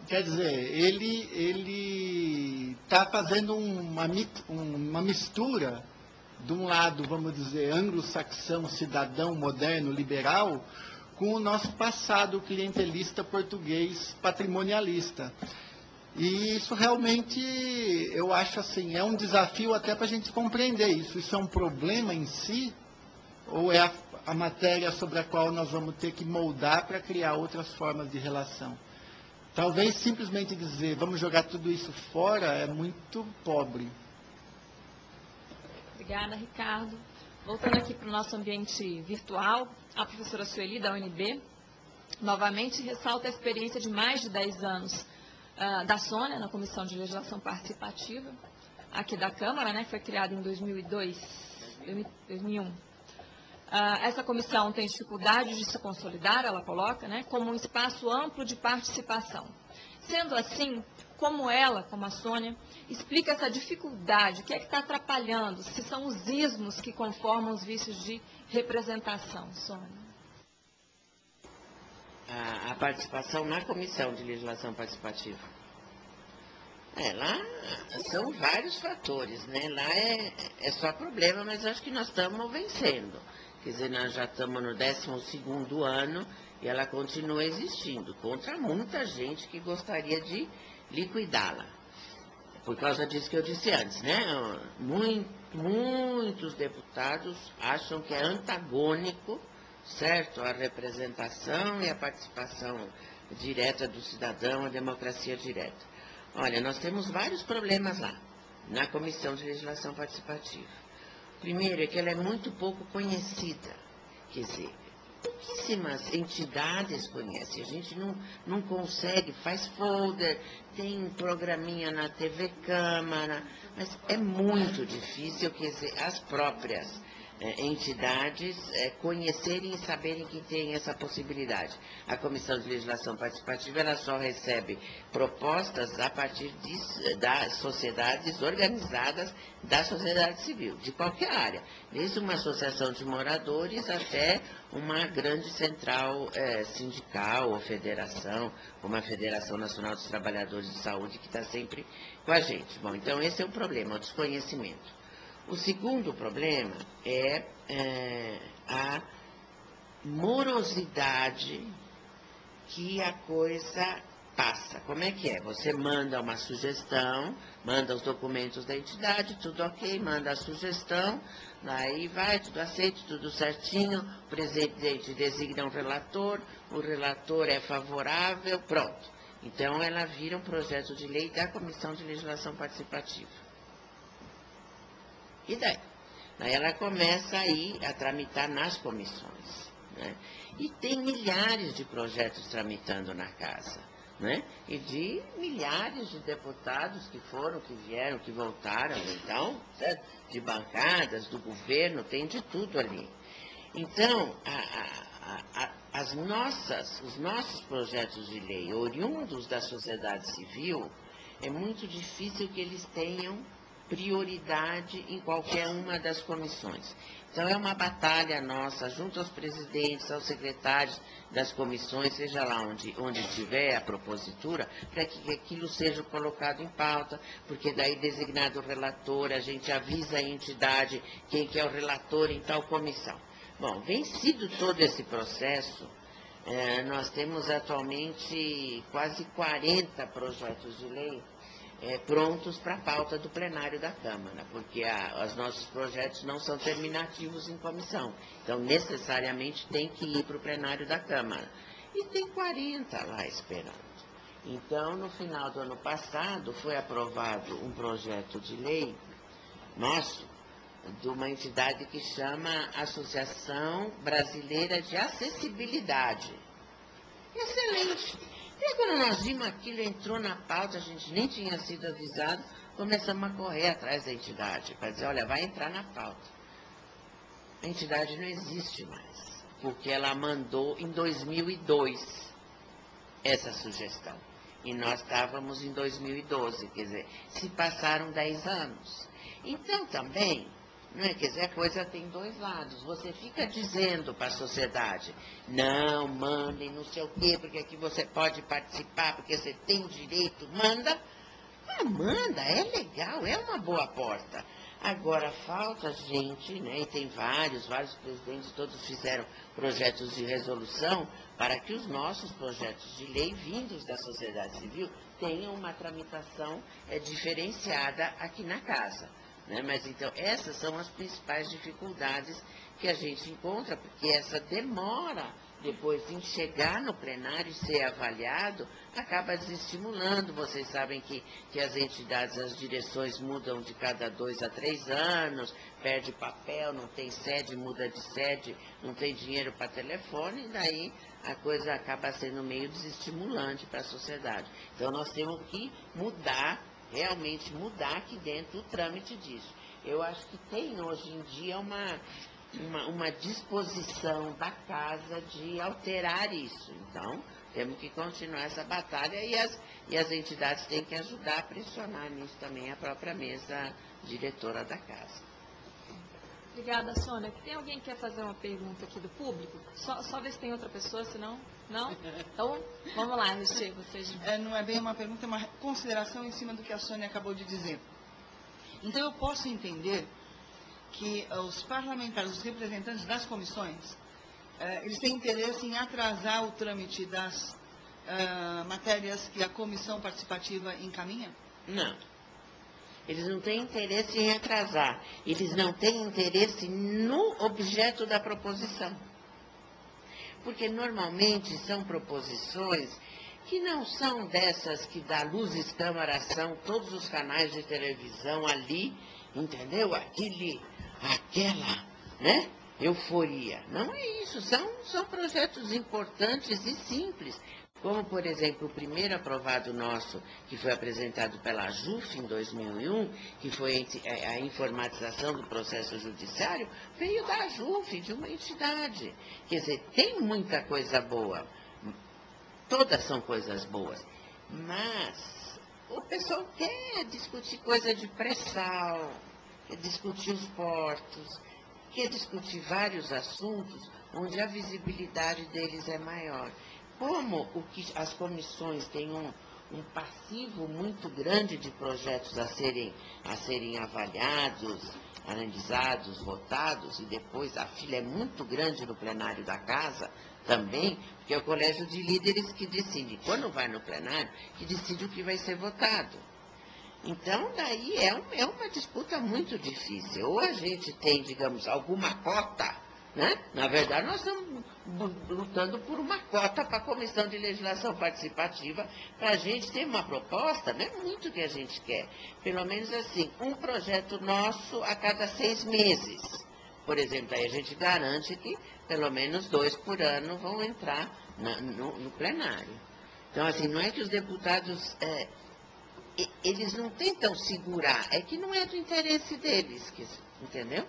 Quer dizer, ele ele está fazendo uma, uma mistura de um lado, vamos dizer, anglo-saxão, cidadão, moderno, liberal, com o nosso passado clientelista português patrimonialista. E isso realmente, eu acho assim, é um desafio até para a gente compreender isso. Isso é um problema em si, ou é a, a matéria sobre a qual nós vamos ter que moldar para criar outras formas de relação? Talvez simplesmente dizer, vamos jogar tudo isso fora, é muito pobre. Obrigada, Ricardo. Voltando aqui para o nosso ambiente virtual, a professora Sueli, da UNB, novamente ressalta a experiência de mais de 10 anos uh, da Sônia na Comissão de Legislação Participativa, aqui da Câmara, né, que foi criada em 2002, 2001. Uh, essa comissão tem dificuldade de se consolidar, ela coloca, né, como um espaço amplo de participação. Sendo assim, como ela, como a Sônia, explica essa dificuldade, o que é que está atrapalhando, se são os ismos que conformam os vícios de representação, Sônia. A, a participação na Comissão de Legislação Participativa. É, lá são vários fatores, né? Lá é, é só problema, mas acho que nós estamos vencendo. Quer dizer, nós já estamos no 12 ano e ela continua existindo, contra muita gente que gostaria de liquidá-la. Por causa disso que eu disse antes, né? Muito, muitos deputados acham que é antagônico, certo, a representação e a participação direta do cidadão, a democracia direta. Olha, nós temos vários problemas lá, na Comissão de Legislação Participativa. Primeiro é que ela é muito pouco conhecida. Quer dizer, pouquíssimas entidades conhecem. A gente não, não consegue, faz folder, tem programinha na TV Câmara, mas é muito difícil, quer dizer, as próprias entidades é, conhecerem e saberem que tem essa possibilidade. A Comissão de Legislação Participativa ela só recebe propostas a partir de, das sociedades organizadas da sociedade civil, de qualquer área, desde uma associação de moradores até uma grande central é, sindical ou federação, como a Federação Nacional dos Trabalhadores de Saúde, que está sempre com a gente. Bom, então esse é o problema, o desconhecimento. O segundo problema é, é a morosidade que a coisa passa. Como é que é? Você manda uma sugestão, manda os documentos da entidade, tudo ok, manda a sugestão, aí vai, tudo aceito, tudo certinho, o presidente designa um relator, o relator é favorável, pronto. Então, ela vira um projeto de lei da Comissão de Legislação Participativa. E daí? Daí ela começa aí a tramitar nas comissões. Né? E tem milhares de projetos tramitando na casa. Né? E de milhares de deputados que foram, que vieram, que voltaram, então, certo? de bancadas, do governo, tem de tudo ali. Então, a, a, a, as nossas, os nossos projetos de lei oriundos da sociedade civil, é muito difícil que eles tenham prioridade em qualquer uma das comissões. Então, é uma batalha nossa, junto aos presidentes, aos secretários das comissões, seja lá onde, onde tiver a propositura, para que aquilo seja colocado em pauta, porque daí, designado o relator, a gente avisa a entidade quem que é o relator em tal comissão. Bom, vencido todo esse processo, eh, nós temos atualmente quase 40 projetos de lei é, prontos para a pauta do plenário da Câmara, porque a, os nossos projetos não são terminativos em comissão. Então, necessariamente, tem que ir para o plenário da Câmara. E tem 40 lá esperando. Então, no final do ano passado, foi aprovado um projeto de lei nosso, de uma entidade que chama Associação Brasileira de Acessibilidade. Excelente e quando nós vimos aquilo, entrou na pauta, a gente nem tinha sido avisado, começamos a correr atrás da entidade, para dizer, olha, vai entrar na pauta. A entidade não existe mais, porque ela mandou em 2002 essa sugestão. E nós estávamos em 2012, quer dizer, se passaram 10 anos. Então, também, não é? Quer dizer, a coisa tem dois lados. Você fica dizendo para a sociedade, não, mandem, não sei o quê, porque aqui você pode participar, porque você tem direito, manda. Ah, manda, é legal, é uma boa porta. Agora, falta gente, né, e tem vários, vários presidentes, todos fizeram projetos de resolução para que os nossos projetos de lei vindos da sociedade civil tenham uma tramitação é, diferenciada aqui na casa. Né? Mas então, essas são as principais dificuldades que a gente encontra, porque essa demora depois de chegar no plenário e ser avaliado, acaba desestimulando. Vocês sabem que, que as entidades, as direções mudam de cada dois a três anos, perde papel, não tem sede, muda de sede, não tem dinheiro para telefone, e daí a coisa acaba sendo meio desestimulante para a sociedade. Então nós temos que mudar realmente mudar aqui dentro o trâmite disso. Eu acho que tem hoje em dia uma, uma, uma disposição da casa de alterar isso. Então, temos que continuar essa batalha e as, e as entidades têm que ajudar a pressionar nisso também a própria mesa diretora da casa. Obrigada, Sônia. Tem alguém que quer fazer uma pergunta aqui do público? Só, só ver se tem outra pessoa, senão... Não? Então, vamos lá, Richê, vocês... É, não é bem uma pergunta, é uma consideração em cima do que a Sônia acabou de dizer. Então, eu posso entender que os parlamentares, os representantes das comissões, eh, eles têm interesse em atrasar o trâmite das eh, matérias que a comissão participativa encaminha? Não. Eles não têm interesse em atrasar. Eles não têm interesse no objeto da proposição. Porque normalmente são proposições que não são dessas que da Luzes Câmara são todos os canais de televisão ali, entendeu? Aquele, aquela, né? Euforia. Não é isso, são, são projetos importantes e simples, como, por exemplo, o primeiro aprovado nosso, que foi apresentado pela JUF em 2001, que foi é, a informatização do processo judiciário, veio da JUF, de uma entidade. Quer dizer, tem muita coisa boa. Todas são coisas boas. Mas o pessoal quer discutir coisa de pré-sal, quer discutir os portos, quer discutir vários assuntos onde a visibilidade deles é maior. Como o que as comissões têm um, um passivo muito grande de projetos a serem, a serem avaliados, analisados, votados, e depois a fila é muito grande no plenário da casa também, porque é o colégio de líderes que decide, quando vai no plenário, que decide o que vai ser votado. Então, daí é, um, é uma disputa muito difícil. Ou a gente tem, digamos, alguma cota né? Na verdade, nós estamos lutando por uma cota para a Comissão de Legislação Participativa, para a gente ter uma proposta, não é muito que a gente quer. Pelo menos assim, um projeto nosso a cada seis meses. Por exemplo, aí a gente garante que pelo menos dois por ano vão entrar na, no, no, plenário. Então, assim, não é que os deputados, é, eles não tentam segurar, é que não é do interesse deles, entendeu?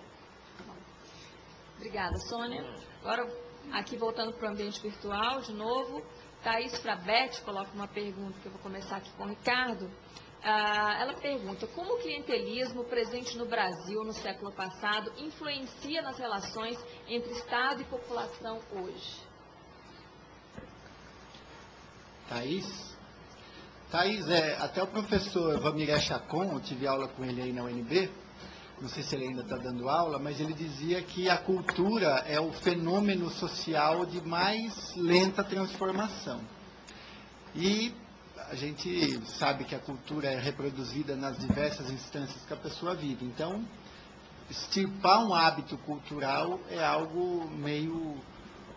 Obrigada, Sônia. Agora, aqui voltando para o ambiente virtual, de novo, Thaís Frabete coloca uma pergunta que eu vou começar aqui com o Ricardo. Ah, ela pergunta, como o clientelismo presente no Brasil no século passado influencia nas relações entre Estado e população hoje? Thaís? Thaís, é, até o professor Vamir Chacon, eu tive aula com ele aí na UNB, não sei se ele ainda está dando aula, mas ele dizia que a cultura é o fenômeno social de mais lenta transformação. E a gente sabe que a cultura é reproduzida nas diversas instâncias que a pessoa vive. Então, extirpar um hábito cultural é algo meio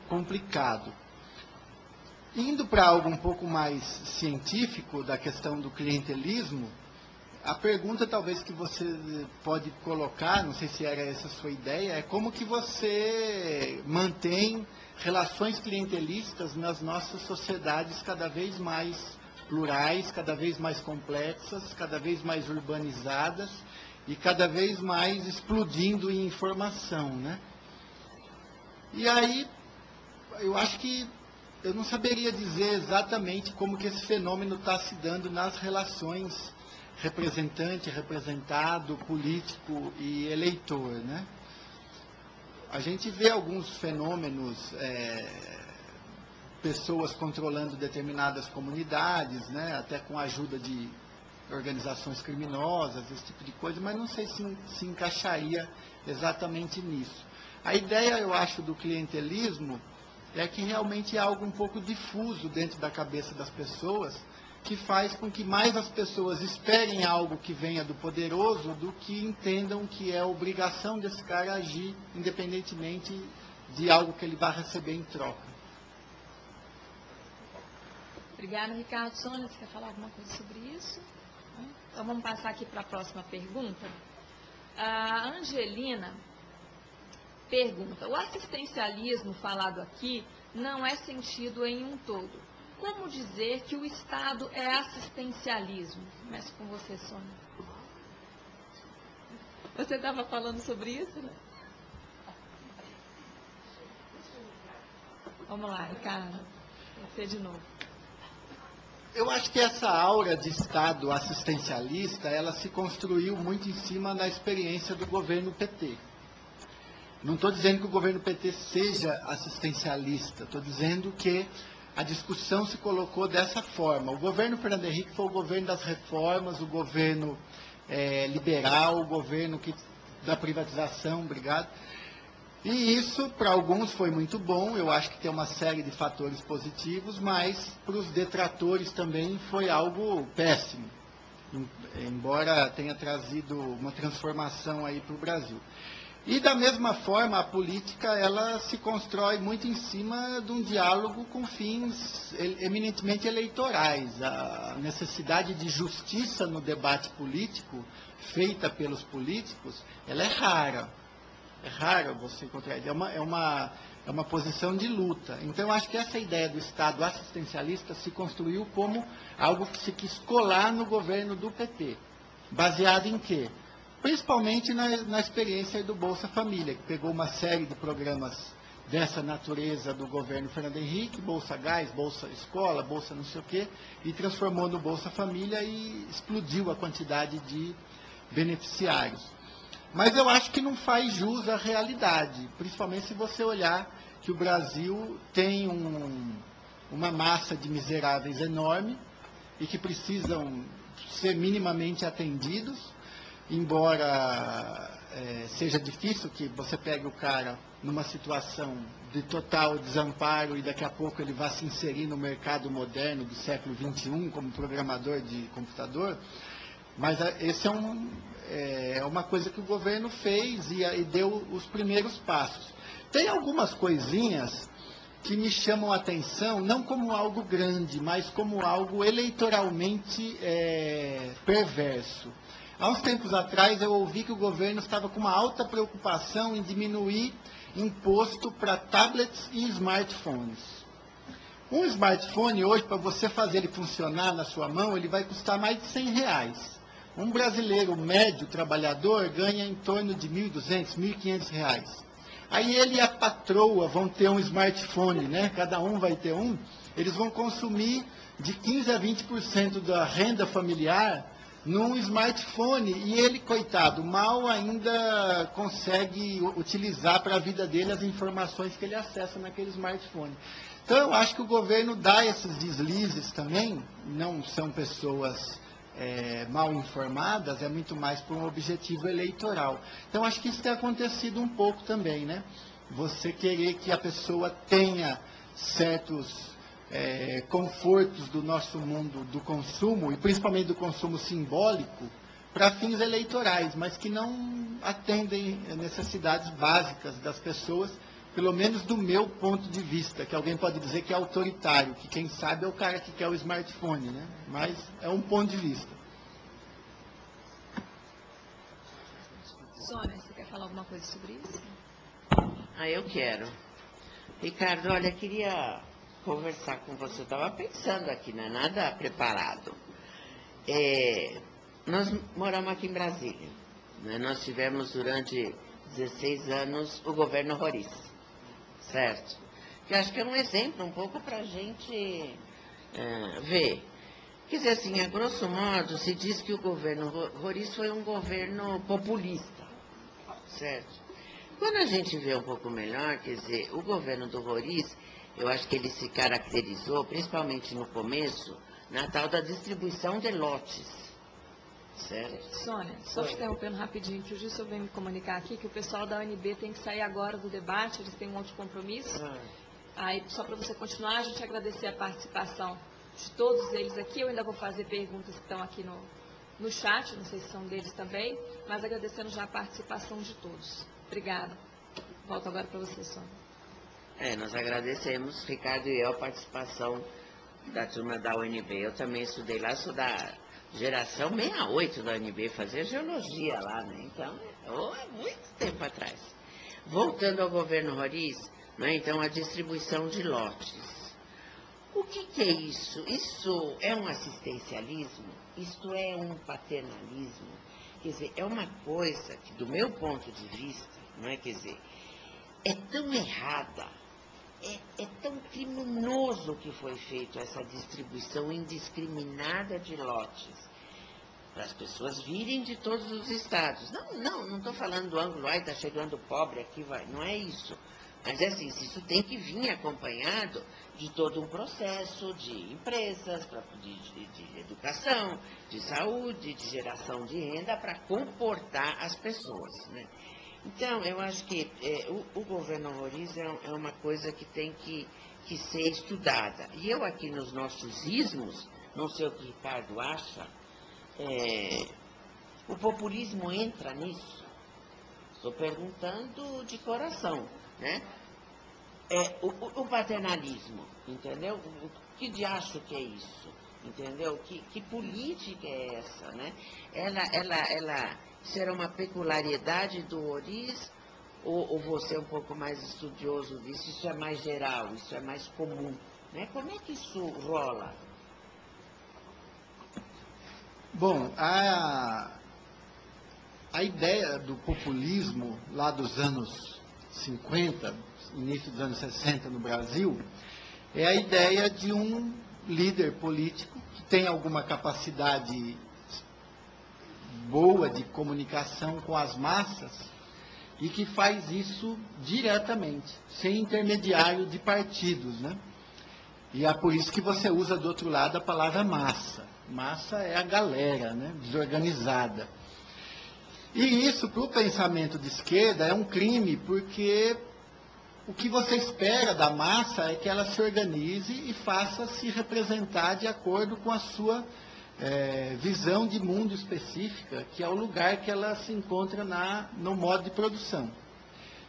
complicado. Indo para algo um pouco mais científico da questão do clientelismo, a pergunta talvez que você pode colocar, não sei se era essa a sua ideia, é como que você mantém relações clientelistas nas nossas sociedades cada vez mais plurais, cada vez mais complexas, cada vez mais urbanizadas e cada vez mais explodindo em informação, né? E aí, eu acho que eu não saberia dizer exatamente como que esse fenômeno está se dando nas relações representante, representado, político e eleitor. Né? A gente vê alguns fenômenos, é, pessoas controlando determinadas comunidades, né, até com a ajuda de organizações criminosas, esse tipo de coisa, mas não sei se se encaixaria exatamente nisso. A ideia, eu acho, do clientelismo é que realmente é algo um pouco difuso dentro da cabeça das pessoas, que faz com que mais as pessoas esperem algo que venha do poderoso do que entendam que é obrigação desse cara agir independentemente de algo que ele vai receber em troca. Obrigada, Ricardo. Sônia, você quer falar alguma coisa sobre isso? Então vamos passar aqui para a próxima pergunta. A Angelina pergunta: o assistencialismo falado aqui não é sentido em um todo. Como dizer que o Estado é assistencialismo? Começo com você, Sônia. Você estava falando sobre isso, né? Vamos lá, Ricardo. Você de novo. Eu acho que essa aura de Estado assistencialista, ela se construiu muito em cima da experiência do governo PT. Não estou dizendo que o governo PT seja assistencialista, estou dizendo que a discussão se colocou dessa forma. O governo Fernando Henrique foi o governo das reformas, o governo é, liberal, o governo que, da privatização, obrigado. E isso, para alguns, foi muito bom. Eu acho que tem uma série de fatores positivos, mas para os detratores também foi algo péssimo, embora tenha trazido uma transformação aí para o Brasil. E da mesma forma, a política ela se constrói muito em cima de um diálogo com fins eminentemente eleitorais. A necessidade de justiça no debate político feita pelos políticos, ela é rara. É raro você encontrar. É uma, é uma, é uma posição de luta. Então, eu acho que essa ideia do Estado assistencialista se construiu como algo que se quis colar no governo do PT. Baseado em quê? Principalmente na, na experiência do Bolsa Família, que pegou uma série de programas dessa natureza do governo Fernando Henrique, Bolsa Gás, Bolsa Escola, Bolsa não sei o quê, e transformou no Bolsa Família e explodiu a quantidade de beneficiários. Mas eu acho que não faz jus à realidade, principalmente se você olhar que o Brasil tem um, uma massa de miseráveis enorme e que precisam ser minimamente atendidos, embora é, seja difícil que você pegue o cara numa situação de total desamparo e daqui a pouco ele vá se inserir no mercado moderno do século XXI como programador de computador, mas é, esse é, um, é, é uma coisa que o governo fez e, e deu os primeiros passos. Tem algumas coisinhas que me chamam a atenção, não como algo grande, mas como algo eleitoralmente é, perverso. Há uns tempos atrás eu ouvi que o governo estava com uma alta preocupação em diminuir imposto para tablets e smartphones. Um smartphone hoje, para você fazer ele funcionar na sua mão, ele vai custar mais de 100 reais. Um brasileiro médio trabalhador ganha em torno de 1.200, 1.500 reais. Aí ele e a patroa vão ter um smartphone, né? Cada um vai ter um. Eles vão consumir de 15 a 20% da renda familiar num smartphone e ele, coitado, mal ainda consegue utilizar para a vida dele as informações que ele acessa naquele smartphone. Então, eu acho que o governo dá esses deslizes também, não são pessoas é, mal informadas, é muito mais por um objetivo eleitoral. Então, acho que isso tem acontecido um pouco também, né? Você querer que a pessoa tenha certos é, confortos do nosso mundo do consumo, e principalmente do consumo simbólico, para fins eleitorais, mas que não atendem necessidades básicas das pessoas, pelo menos do meu ponto de vista, que alguém pode dizer que é autoritário, que quem sabe é o cara que quer o smartphone, né? mas é um ponto de vista. Sônia, você quer falar alguma coisa sobre isso? Ah, eu quero. Ricardo, olha, queria conversar com você. Eu estava pensando aqui, não é nada preparado. É, nós moramos aqui em Brasília. Né? Nós tivemos durante 16 anos o governo Roriz, certo? Que acho que é um exemplo um pouco para a gente é, ver. Quer dizer assim, a grosso modo, se diz que o governo Roriz foi um governo populista, certo? Quando a gente vê um pouco melhor, quer dizer, o governo do Roriz eu acho que ele se caracterizou, principalmente no começo, na tal da distribuição de lotes. Certo? Sônia, só te interrompendo rapidinho, que o Gilson vem me comunicar aqui que o pessoal da UNB tem que sair agora do debate, eles têm um outro compromisso. Ah. Aí, só para você continuar, a gente agradecer a participação de todos eles aqui. Eu ainda vou fazer perguntas que estão aqui no, no chat, não sei se são deles também, mas agradecendo já a participação de todos. Obrigada. Volto agora para você, Sônia. É, nós agradecemos, Ricardo e eu, a participação da turma da UNB. Eu também estudei lá, sou da geração 68 da UNB, fazia geologia lá, né? Então, oh, é muito tempo atrás. Voltando ao governo Roriz, né? então a distribuição de lotes. O que, que é isso? Isso é um assistencialismo? Isto é um paternalismo? Quer dizer, é uma coisa que, do meu ponto de vista, não é? Quer dizer, é tão errada é, é tão criminoso que foi feito essa distribuição indiscriminada de lotes para as pessoas virem de todos os estados. Não, não, não estou falando do ângulo, ai, está chegando pobre aqui, vai. Não é isso. Mas é assim, isso tem que vir acompanhado de todo um processo de empresas, de, de, de educação, de saúde, de geração de renda para comportar as pessoas. Né? Então, eu acho que é, o, o, governo Roriz é, é, uma coisa que tem que, que ser estudada. E eu aqui nos nossos ismos, não sei o que o Ricardo acha, é, o populismo entra nisso? Estou perguntando de coração, né? É, o, o, paternalismo, entendeu? O que de acho que é isso? Entendeu? Que, que política é essa, né? Ela, ela, ela era uma peculiaridade do Oriz ou, ou você é um pouco mais estudioso disso? Isso é mais geral, isso é mais comum. Né? Como é que isso rola? Bom, a, a ideia do populismo lá dos anos 50, início dos anos 60 no Brasil, é a ideia de um líder político que tem alguma capacidade boa de comunicação com as massas e que faz isso diretamente, sem intermediário de partidos, né? E é por isso que você usa do outro lado a palavra massa. Massa é a galera, né? Desorganizada. E isso, para o pensamento de esquerda, é um crime, porque o que você espera da massa é que ela se organize e faça se representar de acordo com a sua é, visão de mundo específica, que é o lugar que ela se encontra na, no modo de produção.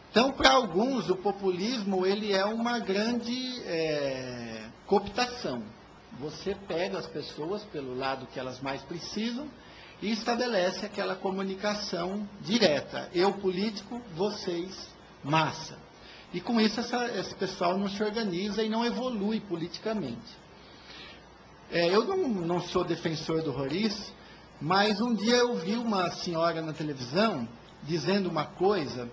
Então, para alguns, o populismo ele é uma grande é, cooptação. Você pega as pessoas pelo lado que elas mais precisam e estabelece aquela comunicação direta. Eu político, vocês massa. E com isso essa, esse pessoal não se organiza e não evolui politicamente. É, eu não, não sou defensor do Roriz, mas um dia eu vi uma senhora na televisão dizendo uma coisa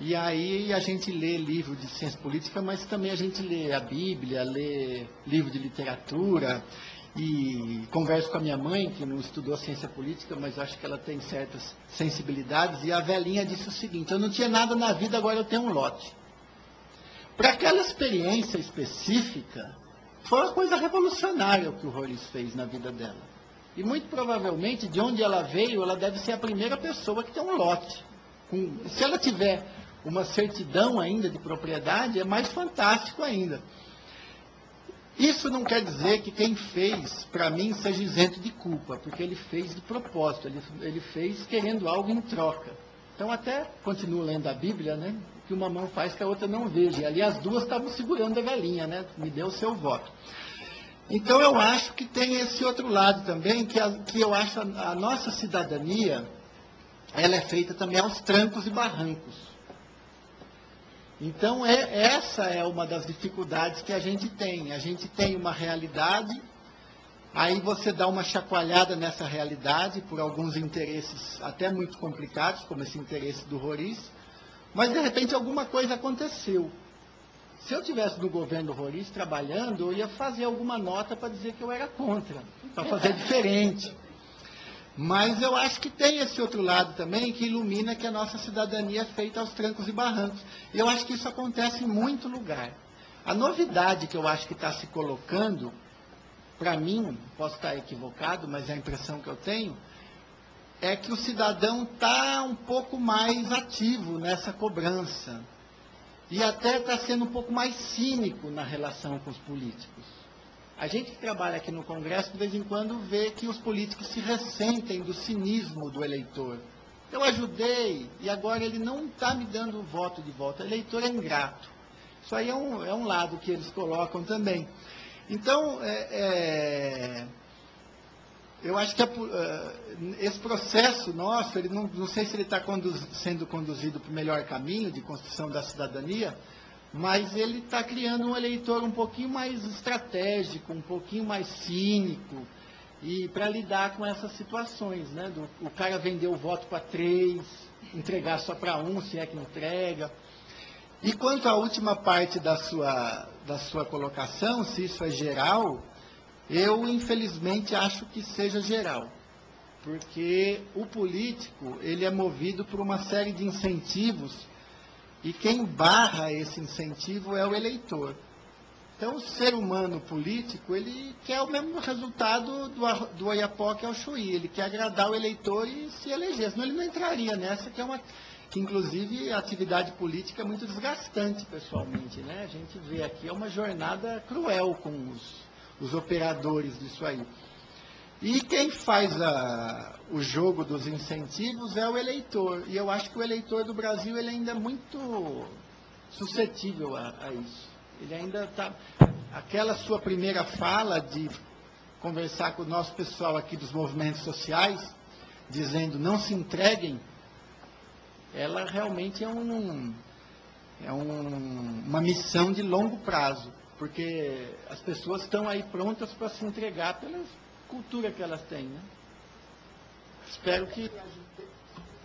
E aí a gente lê livro de ciência política, mas também a gente lê a Bíblia, lê livro de literatura e converso com a minha mãe, que não estudou ciência política, mas acho que ela tem certas sensibilidades, e a velhinha disse o seguinte, eu não tinha nada na vida, agora eu tenho um lote. Para aquela experiência específica, foi uma coisa revolucionária o que o Roriz fez na vida dela. E muito provavelmente, de onde ela veio, ela deve ser a primeira pessoa que tem um lote. Com, se ela tiver uma certidão ainda de propriedade, é mais fantástico ainda. Isso não quer dizer que quem fez, para mim, seja isento de culpa, porque ele fez de propósito, ele, ele fez querendo algo em troca. Então, até continuo lendo a Bíblia, né? Que uma mão faz que a outra não veja. E ali as duas estavam segurando a galinha, né? Me deu o seu voto. Então, eu acho que tem esse outro lado também, que, a, que eu acho a, a nossa cidadania, ela é feita também aos trancos e barrancos. Então, é, essa é uma das dificuldades que a gente tem. A gente tem uma realidade, aí você dá uma chacoalhada nessa realidade por alguns interesses até muito complicados, como esse interesse do Roriz, mas de repente alguma coisa aconteceu. Se eu tivesse no governo Roriz trabalhando, eu ia fazer alguma nota para dizer que eu era contra, para fazer diferente. Mas eu acho que tem esse outro lado também que ilumina que a nossa cidadania é feita aos trancos e barrancos. E eu acho que isso acontece em muito lugar. A novidade que eu acho que está se colocando, para mim, posso estar equivocado, mas é a impressão que eu tenho, é que o cidadão está um pouco mais ativo nessa cobrança. E até está sendo um pouco mais cínico na relação com os políticos. A gente que trabalha aqui no Congresso, de vez em quando, vê que os políticos se ressentem do cinismo do eleitor. Eu ajudei e agora ele não está me dando o voto de volta. O eleitor é ingrato. Isso aí é um, é um lado que eles colocam também. Então, é, é, eu acho que a, uh, esse processo nosso, ele não, não sei se ele está conduz, sendo conduzido para o melhor caminho de construção da cidadania, mas ele está criando um eleitor um pouquinho mais estratégico, um pouquinho mais cínico, e para lidar com essas situações, né? Do, o cara vender o voto para três, entregar só para um, se é que entrega. E quanto à última parte da sua, da sua colocação, se isso é geral, eu infelizmente acho que seja geral. Porque o político, ele é movido por uma série de incentivos e quem barra esse incentivo é o eleitor. Então, o ser humano político, ele quer o mesmo resultado do, do Oiapoque ao Chuí. Ele quer agradar o eleitor e se eleger. Senão ele não entraria nessa, que é uma... Que, inclusive, a atividade política é muito desgastante, pessoalmente. Né? A gente vê aqui, é uma jornada cruel com os, os operadores disso aí. E quem faz a, o jogo dos incentivos é o eleitor. E eu acho que o eleitor do Brasil ele ainda é muito suscetível a, a isso. Ele ainda está. Aquela sua primeira fala de conversar com o nosso pessoal aqui dos movimentos sociais, dizendo não se entreguem, ela realmente é, um, é um, uma missão de longo prazo, porque as pessoas estão aí prontas para se entregar pelas, cultura que elas têm. Né? Espero que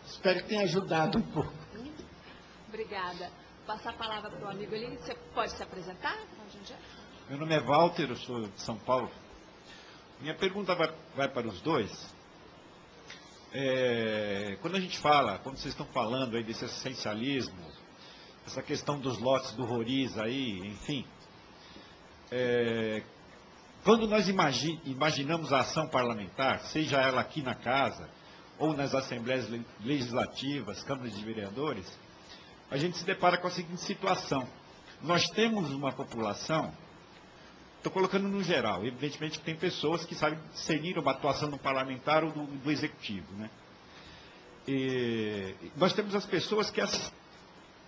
espero que tenha ajudado um pouco. Obrigada. Passar a palavra para o amigo ali. Você pode se apresentar? Meu nome é Walter, eu sou de São Paulo. Minha pergunta vai, vai para os dois. É, quando a gente fala, quando vocês estão falando aí desse essencialismo, essa questão dos lotes do Roriz aí, enfim, é, quando nós imaginamos a ação parlamentar, seja ela aqui na casa, ou nas assembleias legislativas, câmaras de vereadores, a gente se depara com a seguinte situação. Nós temos uma população, estou colocando no geral, evidentemente que tem pessoas que sabem discernir uma atuação do parlamentar ou do, do executivo. Né? E nós temos as pessoas que as,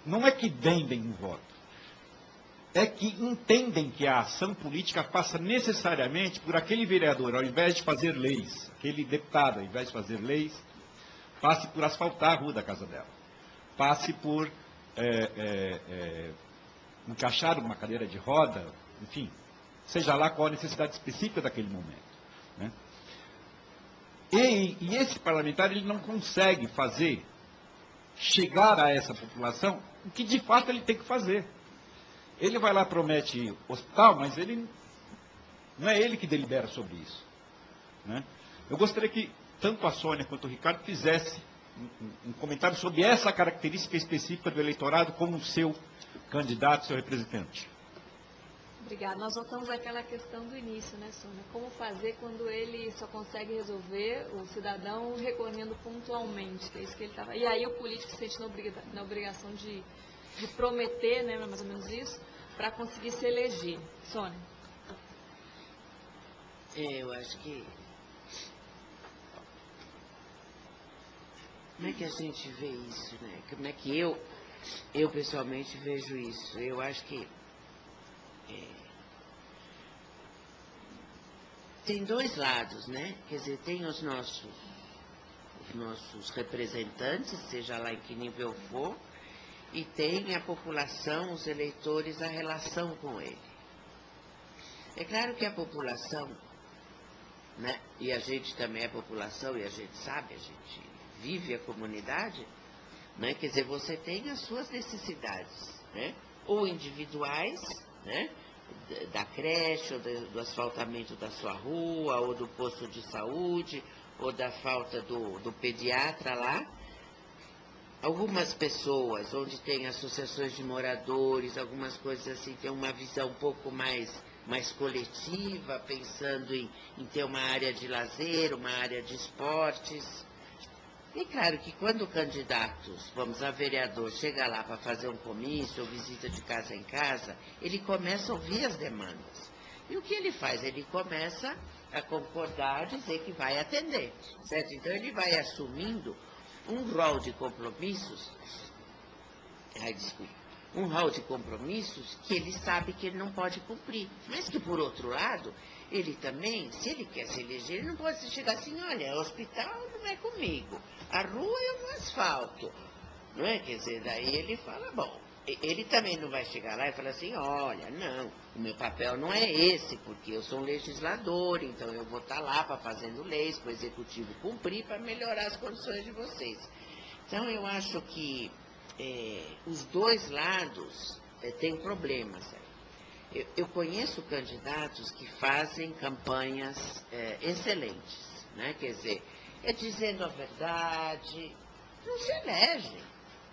não é que vendem o voto, é que entendem que a ação política passa necessariamente por aquele vereador, ao invés de fazer leis, aquele deputado, ao invés de fazer leis, passe por asfaltar a rua da casa dela, passe por é, é, é, encaixar uma cadeira de roda, enfim, seja lá qual a necessidade específica daquele momento. Né? E, e esse parlamentar ele não consegue fazer chegar a essa população o que de fato ele tem que fazer. Ele vai lá promete hospital, mas ele não é ele que delibera sobre isso. Né? Eu gostaria que tanto a Sônia quanto o Ricardo fizesse um, um comentário sobre essa característica específica do eleitorado como seu candidato, seu representante. Obrigada. Nós voltamos àquela questão do início, né, Sônia? Como fazer quando ele só consegue resolver o cidadão recorrendo pontualmente, que é isso que ele estava. E aí o político se sente na, obriga... na obrigação de, de prometer, né, mais ou menos isso, para conseguir se eleger. Sônia. É, eu acho que. Como é que a gente vê isso, né? Como é que eu, eu pessoalmente vejo isso? Eu acho que é, tem dois lados, né? Quer dizer, tem os nossos, os nossos representantes, seja lá em que nível for, e tem a população, os eleitores, a relação com ele. É claro que a população, né? E a gente também é população e a gente sabe, a gente vive a comunidade, né? Quer dizer, você tem as suas necessidades, né? Ou individuais, né? Da creche, ou do asfaltamento da sua rua, ou do posto de saúde, ou da falta do, do pediatra lá. Algumas pessoas, onde tem associações de moradores, algumas coisas assim, tem uma visão um pouco mais, mais coletiva, pensando em, em ter uma área de lazer, uma área de esportes. E claro que quando candidatos, vamos a vereador, chega lá para fazer um comício ou visita de casa em casa, ele começa a ouvir as demandas. E o que ele faz? Ele começa a concordar, dizer que vai atender, certo? Então ele vai assumindo um rol de compromissos, ai, desculpa, um rol de compromissos que ele sabe que ele não pode cumprir. Mas que, por outro lado, ele também, se ele quer se eleger, ele não pode chegar assim, olha, o hospital não é comigo, a rua eu não asfalto. Não é? Quer dizer, daí ele fala, bom, ele também não vai chegar lá e falar assim, olha, não, o meu papel não é esse, porque eu sou um legislador, então eu vou estar lá para fazendo leis, para o executivo cumprir, para melhorar as condições de vocês. Então eu acho que é, os dois lados é, têm problemas. Eu, eu, conheço candidatos que fazem campanhas é, excelentes, né? quer dizer, é dizendo a verdade, não se elegem,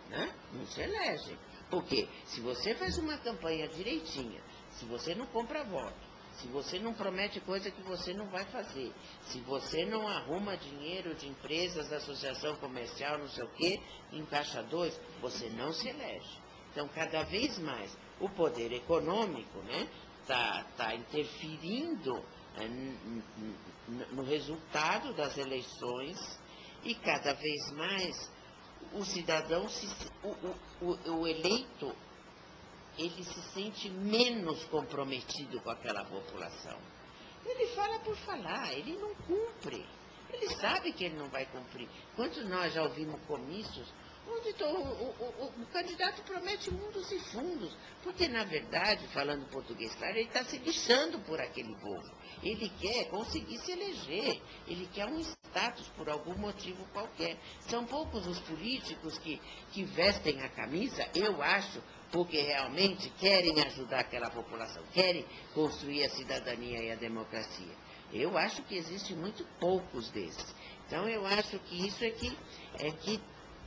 né? não se elegem. Porque se você faz uma campanha direitinha, se você não compra voto, se você não promete coisa que você não vai fazer, se você não arruma dinheiro de empresas, associação comercial, não sei o quê, em taxa 2, você não se elege. Então, cada vez mais, o poder econômico né, está tá interferindo né, no resultado das eleições e cada vez mais o cidadão, se, o, o, o eleito, ele se sente menos comprometido com aquela população. Ele fala por falar, ele não cumpre. Ele sabe que ele não vai cumprir. Quantos nós já ouvimos comícios onde tô, o, o, o, o, candidato promete mundos e fundos, porque na verdade, falando português claro, ele está se lixando por aquele povo. Ele quer conseguir se eleger, ele quer um status por algum motivo qualquer. São poucos os políticos que, que vestem a camisa, eu acho, porque realmente querem ajudar aquela população, querem construir a cidadania e a democracia. Eu acho que existem muito poucos desses. Então eu acho que isso é que, é que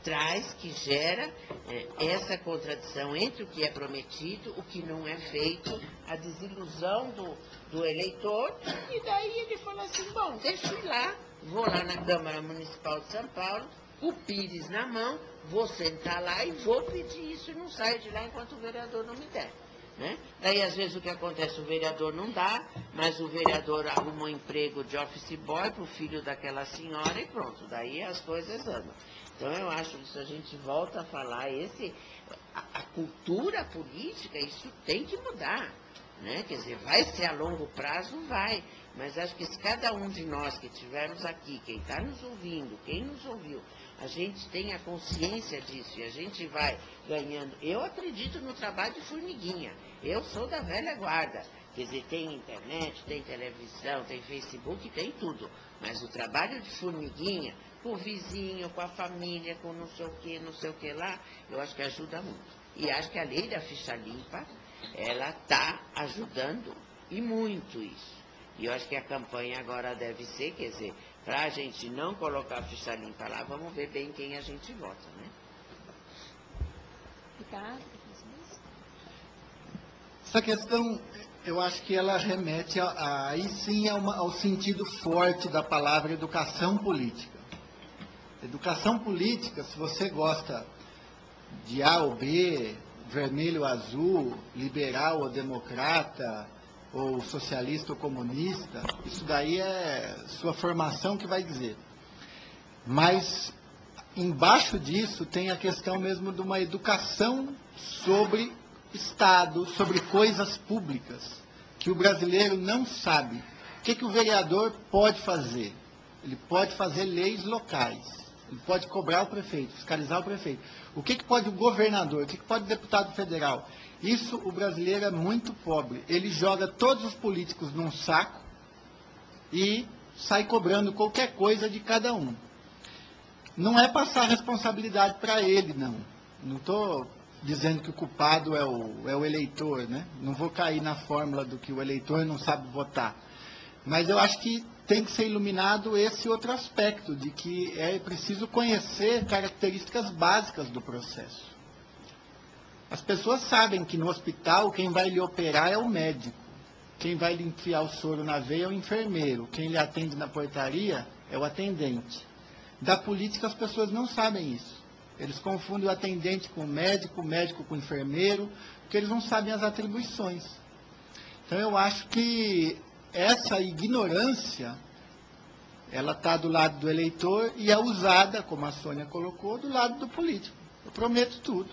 traz, que gera é, essa contradição entre o que é prometido, o que não é feito, a desilusão do, do eleitor, e daí ele fala assim, bom, deixa eu ir lá, vou lá na Câmara Municipal de São Paulo, o Pires na mão, vou sentar lá e vou pedir isso e não saio de lá enquanto o vereador não me der. Né? Daí, às vezes, o que acontece, o vereador não dá, mas o vereador arruma um emprego de office boy para o filho daquela senhora e pronto, daí as coisas andam. Então eu acho que se a gente volta a falar, esse, a, a cultura política, isso tem que mudar. Né? Quer dizer, vai ser a longo prazo? Vai. Mas acho que se cada um de nós que estivermos aqui, quem está nos ouvindo, quem nos ouviu, a gente tem a consciência disso e a gente vai ganhando. Eu acredito no trabalho de formiguinha. Eu sou da velha guarda. Quer dizer, tem internet, tem televisão, tem Facebook, tem tudo. Mas o trabalho de formiguinha, com o vizinho, com a família, com não sei o que, não sei o que lá, eu acho que ajuda muito. E acho que a lei da ficha limpa, ela está ajudando e muito isso. E eu acho que a campanha agora deve ser, quer dizer, para a gente não colocar a ficha limpa lá, vamos ver bem quem a gente vota, né? Ricardo? Essa questão, eu acho que ela remete a, a, aí sim a uma, ao sentido forte da palavra educação política. Educação política, se você gosta de A ou B, vermelho ou azul, liberal ou democrata, ou socialista ou comunista, isso daí é sua formação que vai dizer. Mas embaixo disso tem a questão mesmo de uma educação sobre Estado, sobre coisas públicas, que o brasileiro não sabe. O que, que o vereador pode fazer? Ele pode fazer leis locais. Ele pode cobrar o prefeito, fiscalizar o prefeito. O que, que pode o governador? O que, que pode o deputado federal? Isso o brasileiro é muito pobre. Ele joga todos os políticos num saco e sai cobrando qualquer coisa de cada um. Não é passar responsabilidade para ele, não. Não estou dizendo que o culpado é o, é o eleitor, né? Não vou cair na fórmula do que o eleitor não sabe votar. Mas eu acho que tem que ser iluminado esse outro aspecto, de que é preciso conhecer características básicas do processo. As pessoas sabem que no hospital quem vai lhe operar é o médico, quem vai lhe enfiar o soro na veia é o enfermeiro, quem lhe atende na portaria é o atendente. Da política as pessoas não sabem isso. Eles confundem o atendente com o médico, o médico com o enfermeiro, porque eles não sabem as atribuições. Então eu acho que essa ignorância, ela está do lado do eleitor e é usada, como a Sônia colocou, do lado do político. Eu prometo tudo.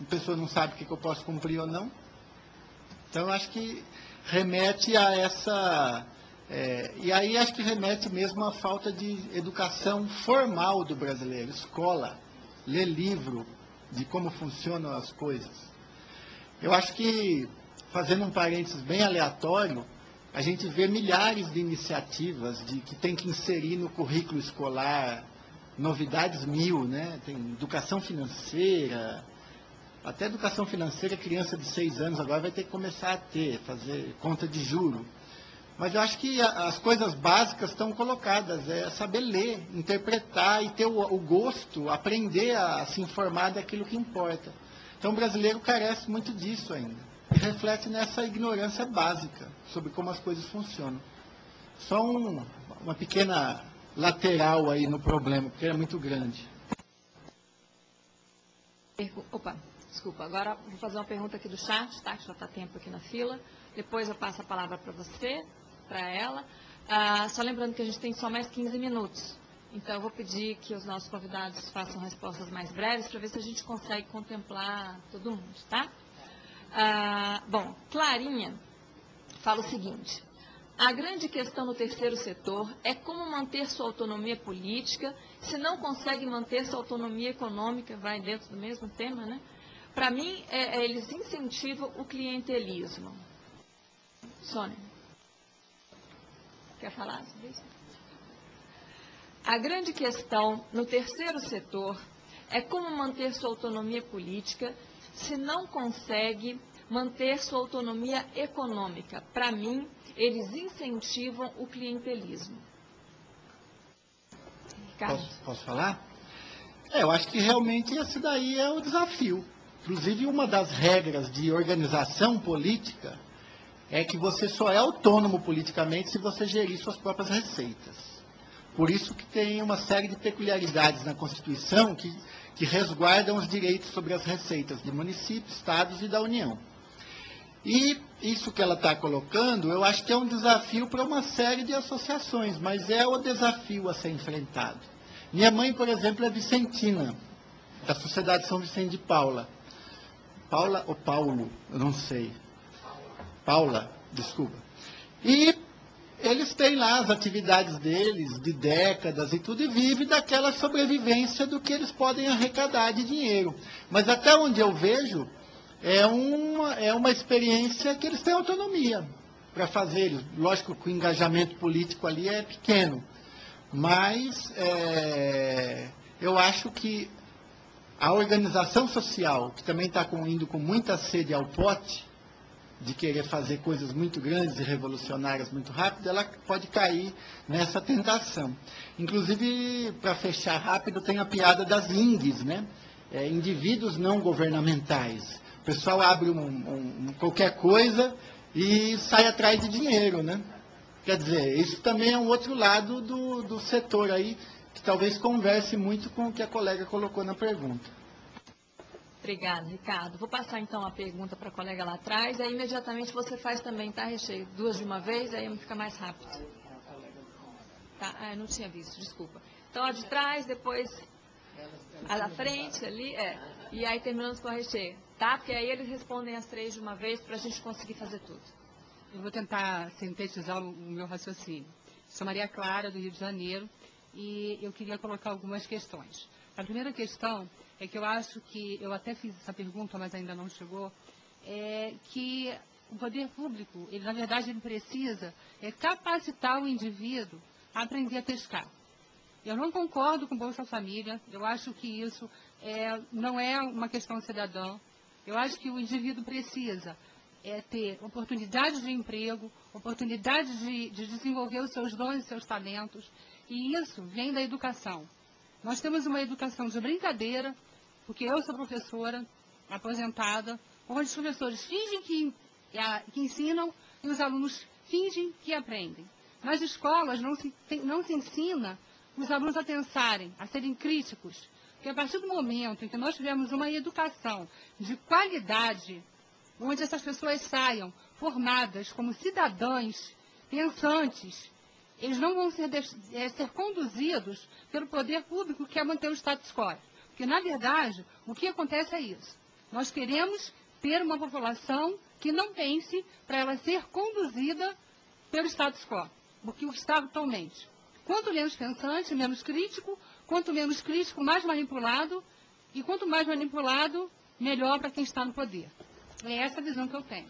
A pessoa não sabe o que eu posso cumprir ou não. Então acho que remete a essa. É, e aí acho que remete mesmo à falta de educação formal do brasileiro, escola, ler livro de como funcionam as coisas. Eu acho que, fazendo um parênteses bem aleatório, a gente vê milhares de iniciativas de que tem que inserir no currículo escolar novidades mil, né? Tem educação financeira, até educação financeira, criança de seis anos agora vai ter que começar a ter, fazer conta de juro. Mas eu acho que as coisas básicas estão colocadas, é saber ler, interpretar e ter o, gosto, aprender a se informar daquilo que importa. Então o brasileiro carece muito disso ainda reflete nessa ignorância básica sobre como as coisas funcionam. Só um, uma pequena lateral aí no problema, porque é muito grande. Opa, desculpa. Agora vou fazer uma pergunta aqui do chat, tá? Que já está tempo aqui na fila. Depois eu passo a palavra para você, para ela. Ah, só lembrando que a gente tem só mais 15 minutos. Então eu vou pedir que os nossos convidados façam respostas mais breves para ver se a gente consegue contemplar todo mundo, tá? Ah, bom, Clarinha fala o seguinte: a grande questão no terceiro setor é como manter sua autonomia política, se não consegue manter sua autonomia econômica, vai dentro do mesmo tema, né? Para mim, é, é, eles incentivam o clientelismo. Sônia, quer falar sobre isso? A grande questão no terceiro setor é como manter sua autonomia política se não consegue manter sua autonomia econômica. Para mim, eles incentivam o clientelismo. Posso, posso, falar? É, eu acho que realmente esse daí é o desafio. Inclusive, uma das regras de organização política é que você só é autônomo politicamente se você gerir suas próprias receitas. Por isso que tem uma série de peculiaridades na Constituição que que resguardam os direitos sobre as receitas de municípios, estados e da União. E isso que ela está colocando, eu acho que é um desafio para uma série de associações, mas é o desafio a ser enfrentado. Minha mãe, por exemplo, é vicentina, da Sociedade São Vicente de Paula. Paula ou Paulo, eu não sei. Paula, desculpa. E eles têm lá as atividades deles, de décadas e tudo, e vivem daquela sobrevivência do que eles podem arrecadar de dinheiro. Mas até onde eu vejo, é uma, é uma experiência que eles têm autonomia para fazer. Lógico que o engajamento político ali é pequeno, mas é, eu acho que a organização social, que também está indo com muita sede ao pote, de querer fazer coisas muito grandes e revolucionárias muito rápido, ela pode cair nessa tentação. Inclusive, para fechar rápido, tem a piada das INGs, né? É, indivíduos não governamentais. O pessoal abre um, um, qualquer coisa e sai atrás de dinheiro, né? Quer dizer, isso também é um outro lado do, do setor aí, que talvez converse muito com o que a colega colocou na pergunta. Obrigada, Ricardo. Vou passar então a pergunta para a colega lá atrás, aí imediatamente você faz também, tá, Recheio? Duas de uma vez, aí fica mais rápido. Tá, ah, não tinha visto, desculpa. Então a de trás, depois a da frente ali, é. E aí terminamos com a Recheio, tá? Porque aí eles respondem as três de uma vez para a gente conseguir fazer tudo. Eu vou tentar sintetizar o meu raciocínio. Sou Maria Clara, do Rio de Janeiro, e eu queria colocar algumas questões. A primeira questão é que eu acho que, eu até fiz essa pergunta, mas ainda não chegou, é que o poder público, ele, na verdade, ele precisa é, capacitar o indivíduo a aprender a pescar. Eu não concordo com Bolsa Família, eu acho que isso é, não é uma questão cidadã. Eu acho que o indivíduo precisa é, ter oportunidades de emprego, oportunidades de, de desenvolver os seus dons e seus talentos, e isso vem da educação. Nós temos uma educação de brincadeira, porque eu sou professora aposentada, onde os professores fingem que, que ensinam e os alunos fingem que aprendem. Nas escolas não se, não se ensina os alunos a pensarem, a serem críticos. Porque a partir do momento em que nós tivermos uma educação de qualidade, onde essas pessoas saiam formadas como cidadãs pensantes, eles não vão ser, é, ser conduzidos pelo poder público que quer manter o status quo. Porque, na verdade, o que acontece é isso. Nós queremos ter uma população que não pense para ela ser conduzida pelo status quo, o que está atualmente. Quanto menos pensante, menos crítico, quanto menos crítico, mais manipulado, e quanto mais manipulado, melhor para quem está no poder. É essa a visão que eu tenho.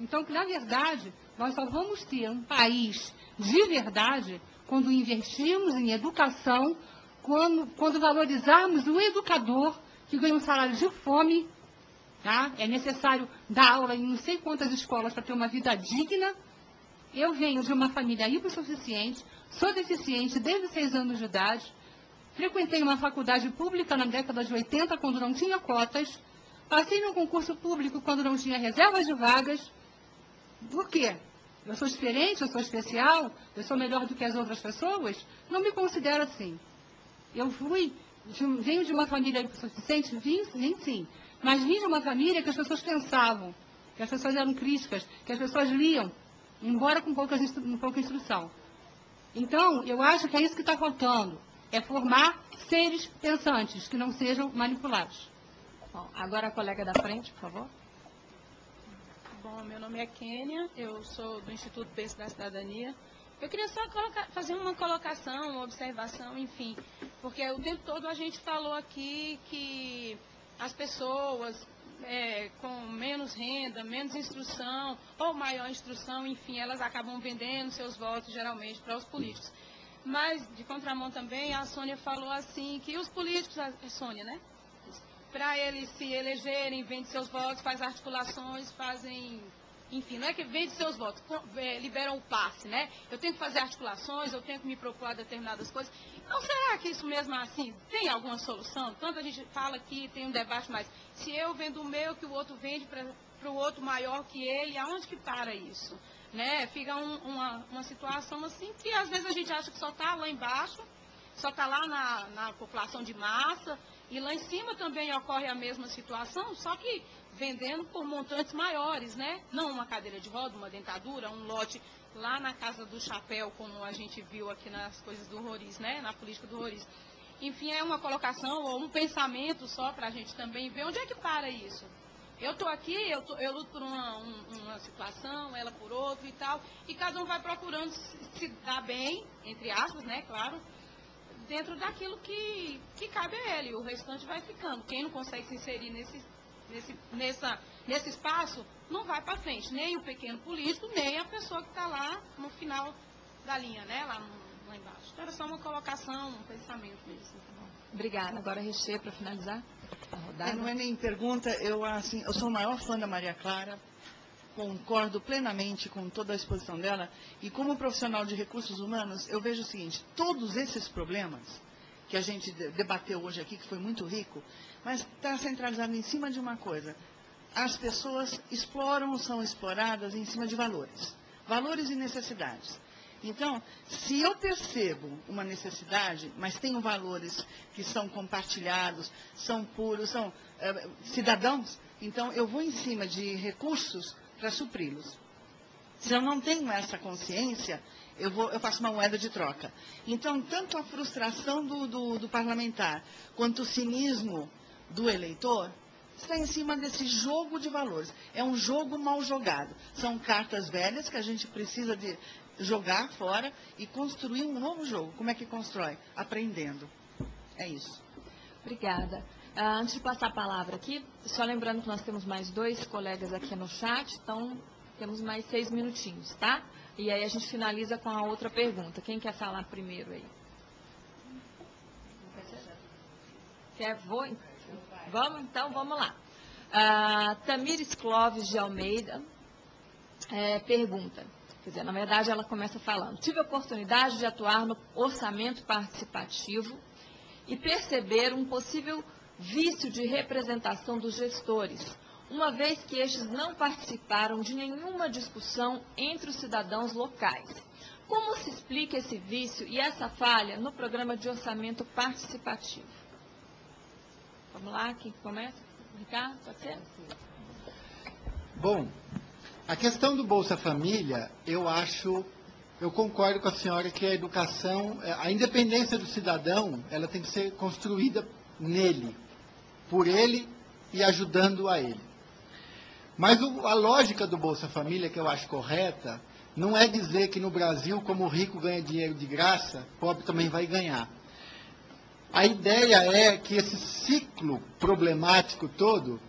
Então, que na verdade, nós só vamos ter um país de verdade quando investirmos em educação, quando, quando valorizarmos o educador que ganha um salário de fome, tá? é necessário dar aula em não sei quantas escolas para ter uma vida digna. Eu venho de uma família hipossuficiente, sou deficiente desde seis anos de idade, frequentei uma faculdade pública na década de 80, quando não tinha cotas, passei num concurso público quando não tinha reservas de vagas. Por quê? Eu sou diferente, eu sou especial, eu sou melhor do que as outras pessoas? Não me considero assim. Eu fui, de, venho de uma família suficiente, vim, vim sim, mas vim de uma família que as pessoas pensavam, que as pessoas eram críticas, que as pessoas liam, embora com pouca, pouca instrução. Então, eu acho que é isso que está faltando, é formar seres pensantes, que não sejam manipulados. Bom, agora a colega da frente, por favor. Bom, meu nome é Kênia, eu sou do Instituto Penso da Cidadania. Eu queria só colocar, fazer uma colocação, uma observação, enfim, porque o tempo todo a gente falou aqui que as pessoas é, com menos renda, menos instrução ou maior instrução, enfim, elas acabam vendendo seus votos geralmente para os políticos. Mas, de contramão também, a Sônia falou assim, que os políticos, a Sônia, né? Para eles se elegerem, vendem seus votos, faz articulações, fazem enfim, não é que vende seus votos, é, liberam o passe, né? Eu tenho que fazer articulações, eu tenho que me procurar determinadas coisas. Então, será que isso mesmo assim tem alguma solução? Tanto a gente fala aqui, tem um debate, mas se eu vendo o meu, que o outro vende para o outro maior que ele, aonde que para isso? Né? Fica um, uma, uma situação assim que às vezes a gente acha que só está lá embaixo, só está lá na, na população de massa, e lá em cima também ocorre a mesma situação, só que vendendo por montantes maiores, né? Não uma cadeira de roda, uma dentadura, um lote lá na casa do chapéu, como a gente viu aqui nas coisas do Roriz, né? Na política do Roriz. Enfim, é uma colocação ou um pensamento só para a gente também ver onde é que para isso. Eu estou aqui, eu, tô, eu luto por uma, um, uma situação, ela por outra e tal, e cada um vai procurando se, se dar bem, entre aspas, né, claro, dentro daquilo que, que cabe a ele. O restante vai ficando. Quem não consegue se inserir nesse, nesse, nessa, nesse espaço, não vai para frente. Nem o pequeno político, nem a pessoa que está lá no final da linha, né? Lá no, lá embaixo. Então, era só uma colocação, um pensamento mesmo. Obrigada. Agora, Recheio, para finalizar a rodada. É, não é nem pergunta, eu, assim, eu sou o maior fã da Maria Clara, concordo plenamente com toda a exposição dela, e como profissional de recursos humanos, eu vejo o seguinte, todos esses problemas que a gente de- debateu hoje aqui, que foi muito rico, mas está centralizado em cima de uma coisa, as pessoas exploram ou são exploradas em cima de valores, valores e necessidades. Então, se eu percebo uma necessidade, mas tenho valores que são compartilhados, são puros, são eh, cidadãos, então eu vou em cima de recursos para supri-los. Se eu não tenho essa consciência, eu, vou, eu faço uma moeda de troca. Então, tanto a frustração do, do, do parlamentar, quanto o cinismo do eleitor, está em cima desse jogo de valores. É um jogo mal jogado. São cartas velhas que a gente precisa de jogar fora e construir um novo jogo. Como é que constrói? Aprendendo. É isso. Obrigada. Ah, antes de passar a palavra aqui, só lembrando que nós temos mais dois colegas aqui no chat, então temos mais seis minutinhos, tá? E aí a gente finaliza com a outra pergunta. Quem quer falar primeiro aí? Quer? Vou? Vamos? Então, vamos lá. Ah, Tamires Clóvis de Almeida eh, pergunta. Quer dizer, na verdade, ela começa falando. Tive a oportunidade de atuar no orçamento participativo e perceber um possível vício de representação dos gestores, uma vez que estes não participaram de nenhuma discussão entre os cidadãos locais. Como se explica esse vício e essa falha no programa de orçamento participativo? Vamos lá, quem que começa? Ricardo, pode ser? Bom, a questão do Bolsa Família, eu acho, eu concordo com a senhora que a educação, eh, a independência do cidadão, ela tem que ser construída nele, por ele e ajudando a ele. Mas o- a lógica do Bolsa Família, que eu acho correta, não é dizer que no Brasil, como o rico ganha dinheiro de graça, pobre também vai ganhar. A ideia é que esse ciclo problemático todo,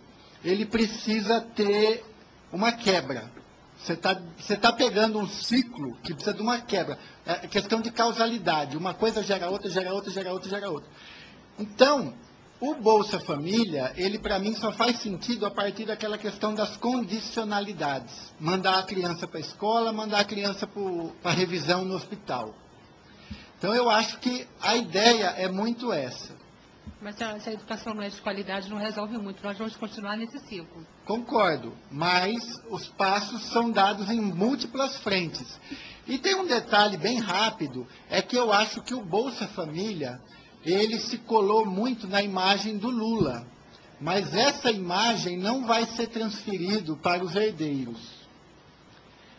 ele precisa ter uma quebra. Você está tá pegando um ciclo que precisa de uma quebra. É questão de causalidade. Uma coisa gera outra, gera outra, gera outra, gera outra. Então, o Bolsa Família, ele para mim só faz sentido a partir daquela questão das condicionalidades. Mandar a criança para a escola, mandar a criança para revisão no hospital. Então eu acho que a ideia é muito essa. Mas se a, educação não é de qualidade, não resolve muito. Nós vamos continuar nesse ciclo. Concordo, mas os passos são dados em múltiplas frentes. E tem um detalhe bem rápido, é que eu acho que o Bolsa Família, ele se colou muito na imagem do Lula. Mas essa imagem não vai ser transferido para os herdeiros.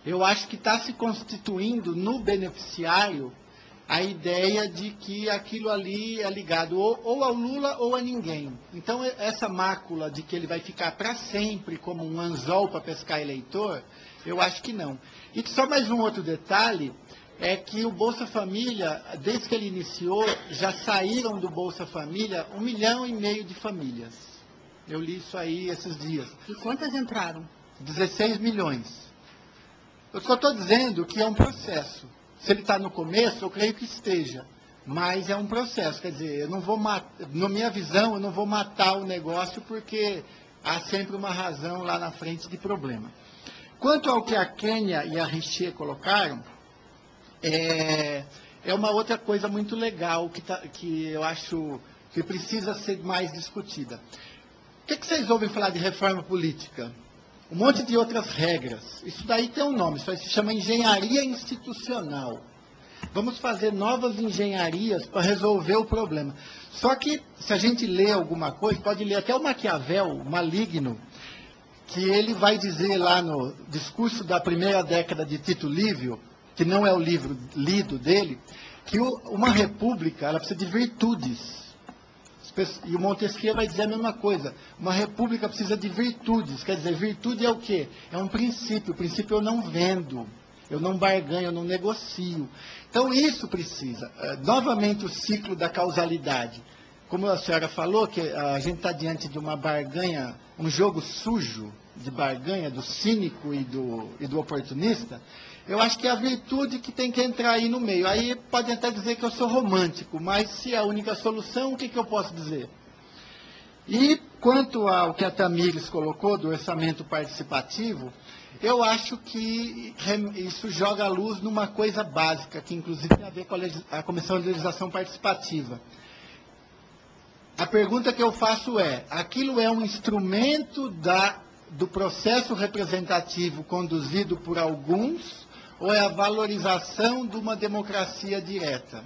Eu acho que está se constituindo no beneficiário a ideia de que aquilo ali é ligado ou, ou ao Lula ou a ninguém. Então, essa mácula de que ele vai ficar para sempre como um anzol para pescar eleitor, eu acho que não. E só mais um outro detalhe, é que o Bolsa Família, desde que ele iniciou, já saíram do Bolsa Família um milhão e meio de famílias. Eu li isso aí esses dias. E quantas entraram? 16 milhões. Eu só estou dizendo que é um processo. Se ele está no começo, eu creio que esteja. Mas é um processo. Quer dizer, eu não vou matar, na minha visão, eu não vou matar o negócio porque há sempre uma razão lá na frente de problema. Quanto ao que a Quênia e a Richer colocaram, é, é uma outra coisa muito legal que, tá- que eu acho que precisa ser mais discutida. O que, que vocês ouvem falar de reforma política? Um monte de outras regras. Isso daí tem um nome, isso se chama engenharia institucional. Vamos fazer novas engenharias para resolver o problema. Só que, se a gente lê alguma coisa, pode ler até o Maquiavel, o Maligno, que ele vai dizer lá no discurso da primeira década de Tito Livio, que não é o livro lido dele, que uma república ela precisa de virtudes. E o Montesquieu vai dizer a mesma coisa. Uma república precisa de virtudes. Quer dizer, virtude é o quê? É um princípio. O princípio eu não vendo. Eu não barganho, eu não negocio. Então isso precisa. Eh, Novamente o ciclo da causalidade. como a senhora falou, que a gente está diante de uma barganha, um jogo sujo de barganha do cínico e do, e do oportunista, eu acho que é a virtude que tem que entrar aí no meio. Aí pode até dizer que eu sou romântico, mas se é a única solução, o que, que eu posso dizer? E quanto ao que a Tamires colocou do orçamento participativo, eu acho que isso joga a luz numa coisa básica, que inclusive tem a ver com a, Comissão de Legislação Participativa. A pergunta que eu faço é: aquilo é um instrumento da, do processo representativo conduzido por alguns ou é a valorização de uma democracia direta?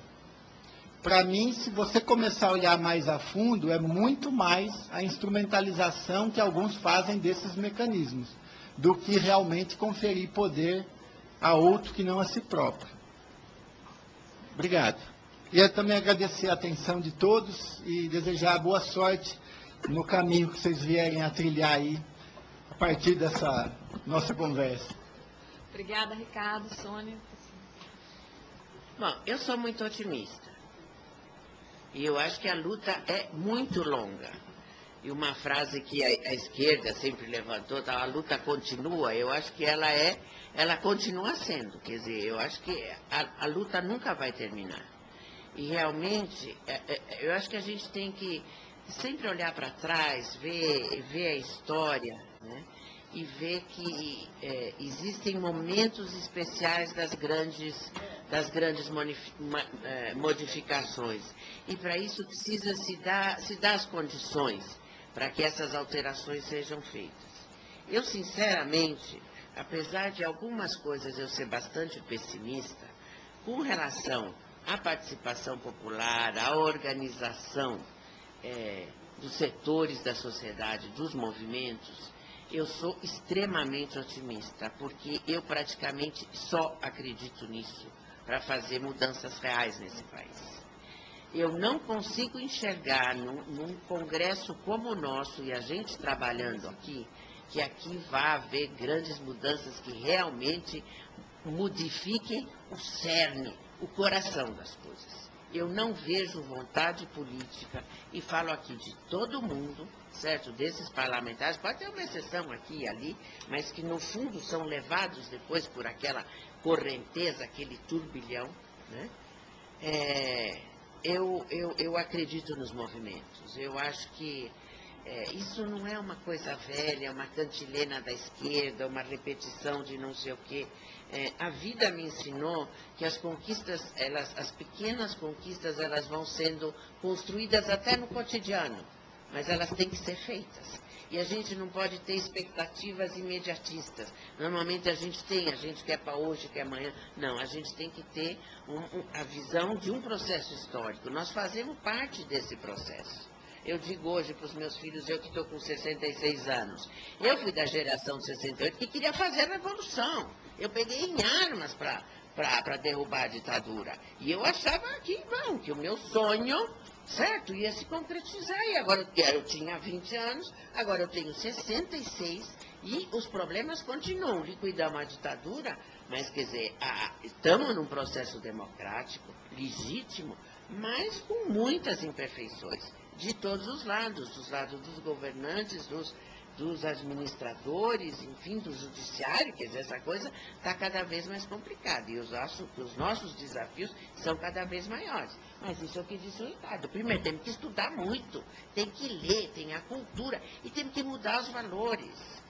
Para mim, se você começar a olhar mais a fundo, é muito mais a instrumentalização que alguns fazem desses mecanismos, do que realmente conferir poder a outro que não a si próprio. Obrigado. E também agradecer a atenção de todos e desejar boa sorte no caminho que vocês vierem a trilhar aí, a partir dessa nossa conversa. Obrigada, Ricardo, Sônia. Bom, eu sou muito otimista. E eu acho que a luta é muito longa. E uma frase que a, a esquerda sempre levantou, tá, a luta continua, eu acho que ela é, ela continua sendo. Quer dizer, eu acho que a, a luta nunca vai terminar. E realmente, é, é, eu acho que a gente tem que sempre olhar para trás, ver, ver a história, né? E ver que é, existem momentos especiais das grandes, das grandes é, modificações. E para isso precisa se dar, se dar as condições para que essas alterações sejam feitas. Eu, sinceramente, apesar de algumas coisas eu ser bastante pessimista, com relação à participação popular, à organização é, dos setores da sociedade, dos movimentos, eu sou extremamente otimista, porque eu praticamente só acredito nisso para fazer mudanças reais nesse país. Eu não consigo enxergar num, num, congresso como o nosso, e a gente trabalhando aqui, que aqui vá haver grandes mudanças que realmente modifiquem o cerne, o coração das coisas. Eu não vejo vontade política, e falo aqui de todo mundo, certo? Desses parlamentares, pode ter uma exceção aqui e ali, mas que no fundo são levados depois por aquela correnteza, aquele turbilhão, né? É, eu, eu, eu acredito nos movimentos. Eu acho que é, isso não é uma coisa velha, uma cantilena da esquerda, uma repetição de não sei o quê. É, a vida me ensinou que as conquistas, elas, as pequenas conquistas, elas vão sendo construídas até no cotidiano mas elas têm que ser feitas. E a gente não pode ter expectativas imediatistas. Normalmente a gente tem, a gente quer para hoje, quer amanhã. Não, a gente tem que ter um, um, a visão de um processo histórico. Nós fazemos parte desse processo. Eu digo hoje para os meus filhos, eu que estou com 66 anos, eu fui da geração de 68 que queria fazer a revolução. Eu peguei em armas para derrubar a ditadura. E eu achava que, não, que o meu sonho certo? Ia se concretizar. E agora eu tinha 20 anos, agora eu tenho 66 e os problemas continuam. Liquidamos a ditadura, mas quer dizer, a, estamos num processo democrático, legítimo, mas com muitas imperfeições, de todos os lados, dos lados dos governantes, dos dos administradores, enfim, do judiciário, quer dizer, essa coisa está cada vez mais complicada. E os nossos, os nossos desafios são cada vez maiores. Mas isso é o que disse o Ricardo. Primeiro, temos que estudar muito, tem que ler, tem a cultura e temos que mudar os valores.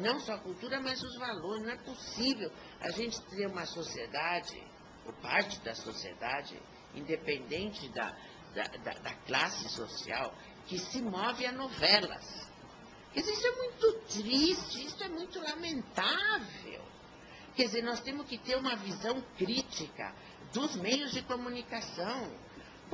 Não só a cultura, mas os valores. Não é possível a gente ter uma sociedade, ou parte da sociedade, independente da, da, da, da classe social, que se move a novelas Quer dizer, isso é muito triste, isso é muito lamentável. Quer dizer, nós temos que ter uma visão crítica dos meios de comunicação.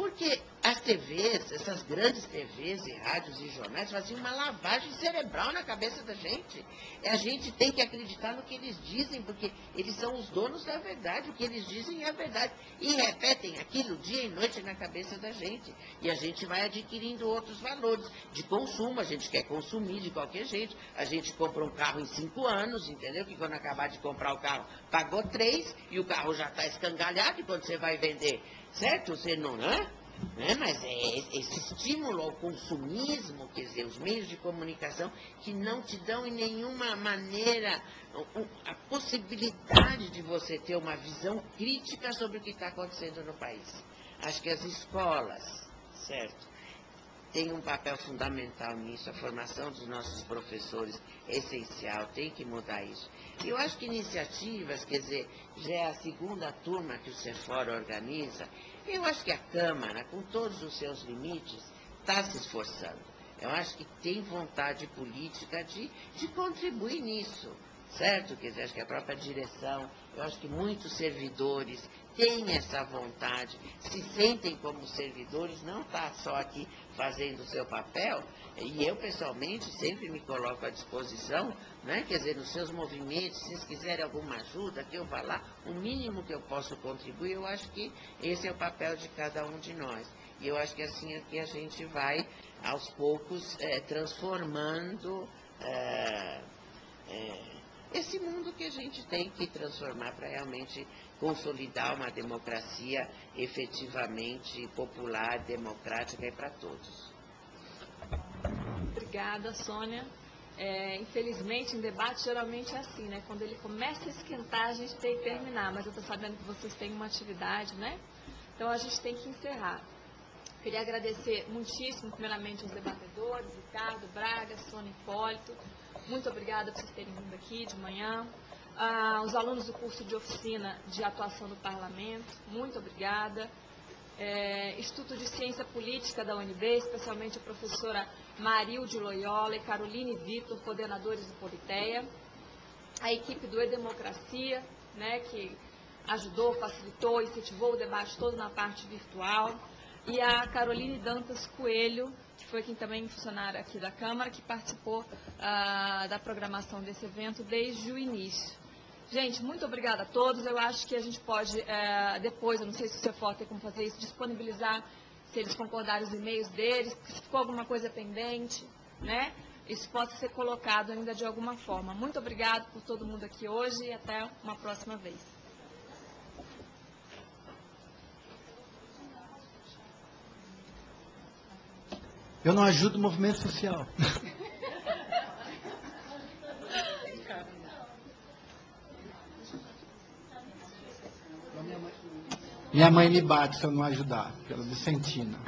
Porque as TVs, essas grandes TVs e rádios e jornais faziam uma lavagem cerebral na cabeça da gente. E a gente tem que acreditar no que eles dizem, porque eles são os donos da verdade. O que eles dizem é a verdade. E repetem aquilo dia e noite na cabeça da gente. E a gente vai adquirindo outros valores de consumo. A gente quer consumir de qualquer jeito. A gente compra um carro em cinco anos, entendeu? Que quando acabar de comprar o carro, pagou três, e o carro já está escangalhado, e quando você vai vender certo? Você não, né? né? mas é esse estímulo ao consumismo, quer dizer, os meios de comunicação que não te dão em nenhuma maneira a possibilidade de você ter uma visão crítica sobre o que está acontecendo no país. Acho que as escolas, certo? Tem um papel fundamental nisso, a formação dos nossos professores é essencial, tem que mudar isso. Eu acho que iniciativas, quer dizer, já é a segunda turma que o CEFOR organiza, eu acho que a Câmara, com todos os seus limites, está se esforçando. Eu acho que tem vontade política de, de contribuir nisso certo? Quer dizer, acho que a própria direção, eu acho que muitos servidores têm essa vontade, se sentem como servidores, não está só aqui fazendo o seu papel, e eu pessoalmente sempre me coloco à disposição, né? quer dizer, nos seus movimentos, se vocês quiserem alguma ajuda, que eu vá lá, o mínimo que eu posso contribuir, eu acho que esse é o papel de cada um de nós. E eu acho que assim aqui a gente vai, aos poucos, é, transformando. É, é, esse mundo que a gente tem que transformar para realmente consolidar uma democracia efetivamente popular, democrática e para todos. Obrigada, Sônia. É, infelizmente, em debate geralmente é assim, né? Quando ele começa a esquentar, a gente tem que terminar. Mas eu estou sabendo que vocês têm uma atividade, né? Então a gente tem que encerrar. Queria agradecer muitíssimo, primeiramente, os debatedores, Ricardo, Braga, Sônia Hipólito. Muito obrigada por vocês terem vindo aqui de manhã. Ah, os alunos do curso de oficina de atuação do parlamento, muito obrigada. É, Instituto de Ciência Política da UNB, especialmente a professora Marilde Loyola e Caroline Vitor, coordenadores do Politeia. A equipe do E-Democracia, né, que ajudou, facilitou, incentivou o debate todo na parte virtual. E a Caroline Dantas Coelho, que foi quem também funcionária aqui da Câmara, que participou ah, da programação desse evento desde o início. Gente, muito obrigada a todos. Eu acho que a gente pode, eh, depois, eu não sei se o CEFOR tem como fazer isso, disponibilizar, se eles concordarem, os e-mails deles, se ficou alguma coisa pendente, né? Isso possa ser colocado ainda de alguma forma. Muito obrigada por todo mundo aqui hoje e até uma próxima vez. Eu não ajudo o movimento social. Minha mãe me bate se eu não ajudar, pela Vicentina.